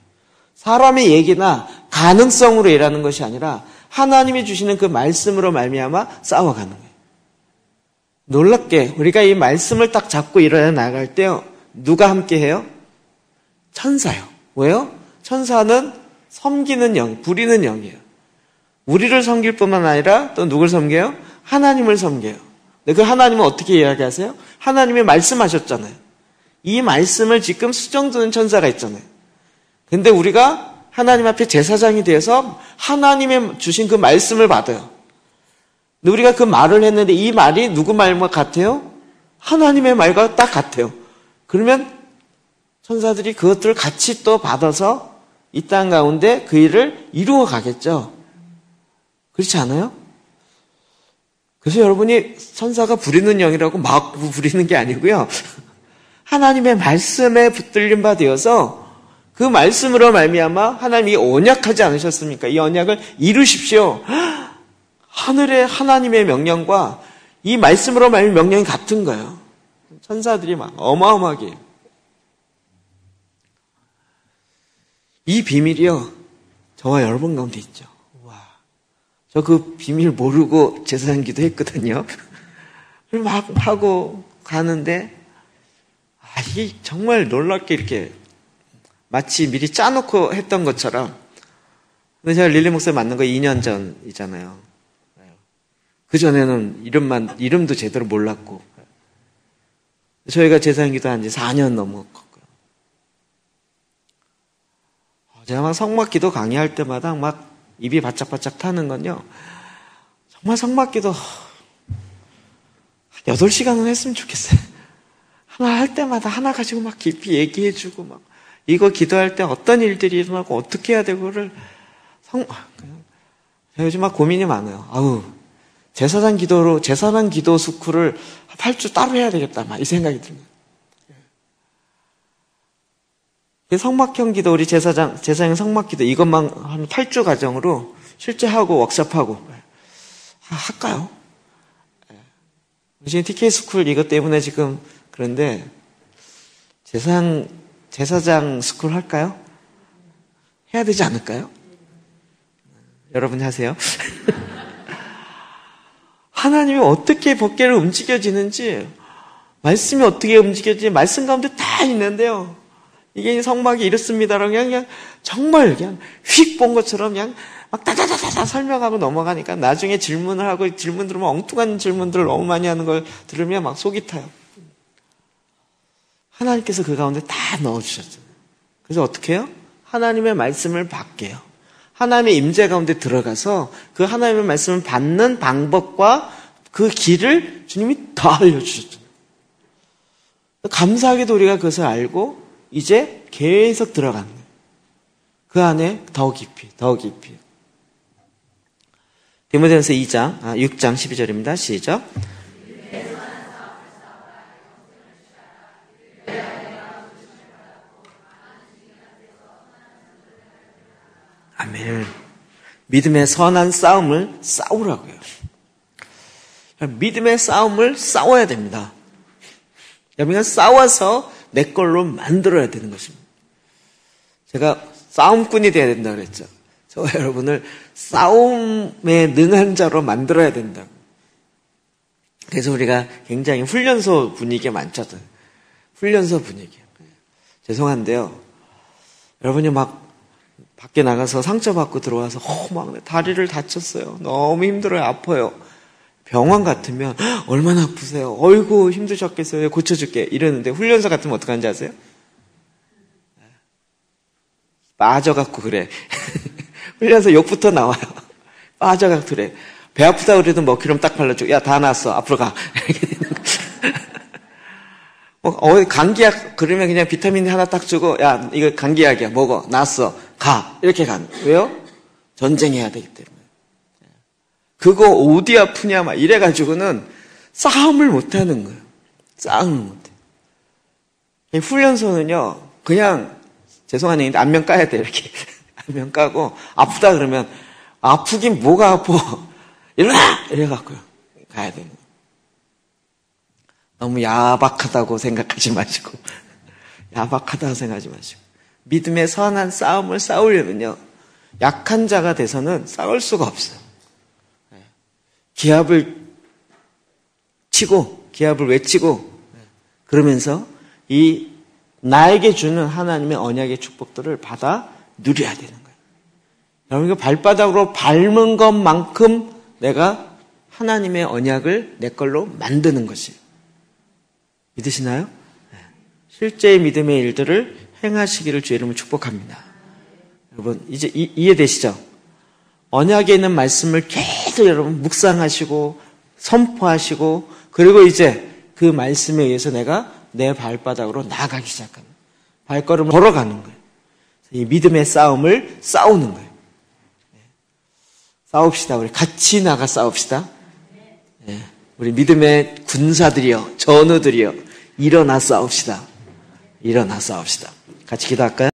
S1: 사람의 얘기나 가능성으로 일하는 것이 아니라 하나님이 주시는 그 말씀으로 말미암아 싸워가는 거예요. 놀랍게 우리가 이 말씀을 딱 잡고 일어나 나갈 때요. 누가 함께 해요? 천사요. 왜요? 천사는 섬기는 영, 부리는 영이에요. 우리를 섬길 뿐만 아니라 또 누굴 섬겨요? 하나님을 섬겨요. 그 하나님은 어떻게 이야기하세요? 하나님이 말씀하셨잖아요. 이 말씀을 지금 수정드는 천사가 있잖아요. 근데 우리가 하나님 앞에 제사장이 되어서 하나님의 주신 그 말씀을 받아요. 근데 우리가 그 말을 했는데 이 말이 누구 말과 같아요? 하나님의 말과 딱 같아요. 그러면 천사들이 그것들을 같이 또 받아서 이 땅 가운데 그 일을 이루어 가겠죠. 그렇지 않아요? 그래서 여러분이 천사가 부리는 영이라고 막 부리는 게 아니고요. [LAUGHS] 하나님의 말씀에 붙들린 바 되어서 그 말씀으로 말미암아 하나님이 언약하지 않으셨습니까? 이 언약을 이루십시오. 하늘의 하나님의 명령과 이 말씀으로 말미 명령이 같은 거예요. 천사들이 막 어마어마하게. 이 비밀이요. 저와 여러분 가운데 있죠. 와. 저 그 비밀 모르고 제사장 기도 했거든요. [LAUGHS] 막 하고 가는데, 아, 이게 정말 놀랍게 이렇게 마치 미리 짜놓고 했던 것처럼. 근데 제가 릴리 목사님 만난 거 2년 전이잖아요. 그전에는 이름만, 이름도 제대로 몰랐고. 저희가 제사기도 한 지 4년 넘었고. 제가 막 성막기도 강의할 때마다 막 입이 바짝바짝 타는 건요. 정말 성막기도 8시간은 했으면 좋겠어요. 하나 할 때마다 하나 가지고 막 깊이 얘기해주고 막 이거 기도할 때 어떤 일들이 일어나고 어떻게 해야 되고를 성, 제가 요즘 막 고민이 많아요. 아우, 제사장 기도로, 제사장 기도 스쿨을 8주 따로 해야 되겠다. 막 이 생각이 듭니다. 성막형 기도, 우리 제사장, 제사장 성막 기도, 이것만 한 8주 과정으로 실제 하고, 워크숍하고. 아, 할까요? 지금 TK school 이것 때문에 지금 그런데, 제사장 제사장 school 할까요? 해야 되지 않을까요? 여러분이 하세요? [LAUGHS] 하나님이 어떻게 법계를 움직여지는지, 말씀이 어떻게 움직여지는지, 말씀 가운데 다 있는데요. 이게 성막이 이렇습니다라고 그냥, 그냥 정말 그냥 휙 본 것처럼 그냥 막 다다다다다 설명하고 넘어가니까 나중에 질문을 하고 질문 들으면 엉뚱한 질문들을 너무 많이 하는 걸 들으면 막 속이 타요. 하나님께서 그 가운데 다 넣어주셨잖아요. 그래서 어떻게 해요? 하나님의 말씀을 받게요. 하나님의 임재 가운데 들어가서 그 하나님의 말씀을 받는 방법과 그 길을 주님이 다 알려주셨잖아요. 감사하게도 우리가 그것을 알고 이제 계속 들어가는 거예요. 그 안에 더 깊이, 더 깊이. 디모데전서 2장, 아, 6장 12절입니다. 시작. 아멘. 믿음의 선한 싸움을 싸우라고요. 믿음의 싸움을 싸워야 됩니다. 여러분가 싸워서 내 걸로 만들어야 되는 것입니다. 제가 싸움꾼이 돼야 된다 그랬죠. 저 여러분을 싸움에 능한 자로 만들어야 된다고. 그래서 우리가 굉장히 훈련소 분위기가 많죠. 훈련소 분위기. 죄송한데요. 여러분이 막 밖에 나가서 상처받고 들어와서 어, 막 다리를 다쳤어요. 너무 힘들어요. 아파요. 병원 같으면 얼마나 아프세요. 어이구 힘드셨겠어요. 고쳐줄게. 이러는데 훈련소 같으면 어떡하는지 아세요? 빠져갖고 그래. [LAUGHS] 훈련소 욕부터 나와요. [LAUGHS] 빠져갖고 그래. 배 아프다 그래도 뭐 기름 딱 발라주고 야 다 나았어. 앞으로 가. [LAUGHS] 뭐, 어, 감기약 그러면 그냥 비타민 하나 딱 주고 야 이거 감기약이야 먹어 나았어 가 이렇게 간 왜요? 전쟁해야 되기 때문에 그거 어디 아프냐 막 이래가지고는 싸움을 못하는 거예요 싸우는 못해. 훈련소는요, 그냥, 죄송한 얘기인데 안면 까야 돼, 이렇게. [LAUGHS] 안면 까고, 아프다 그러면, 아프긴 뭐가 아파. 일어나! 이래갖고요. 가야 되는 거예요. 너무 야박하다고 생각하지 마시고, [LAUGHS] 야박하다고 생각하지 마시고, 믿음의 선한 싸움을 싸우려면요, 약한 자가 돼서는 싸울 수가 없어요. 기합을 치고, 기합을 외치고, 그러면서 이 나에게 주는 하나님의 언약의 축복들을 받아 누려야 되는 거예요. 여러분, 이거 발바닥으로 밟은 것만큼 내가 하나님의 언약을 내 걸로 만드는 것이에요. 믿으시나요? 실제의 믿음의 일들을 행하시기를 주의 이름을 축복합니다. 여러분, 이제 이, 이해되시죠? 언약에 있는 말씀을 계속 여러분 묵상하시고 선포하시고 그리고 이제 그 말씀에 의해서 내가 내 발바닥으로 나아가기 시작합니다. 발걸음을 걸어가는 거예요. 이 믿음의 싸움을 싸우는 거예요. 싸웁시다. 우리 같이 나가 싸웁시다. 네. 우리 믿음의 군사들이여, 전우들이여, 일어나 싸웁시다. 일어나 싸웁시다. 같이 기도할까요?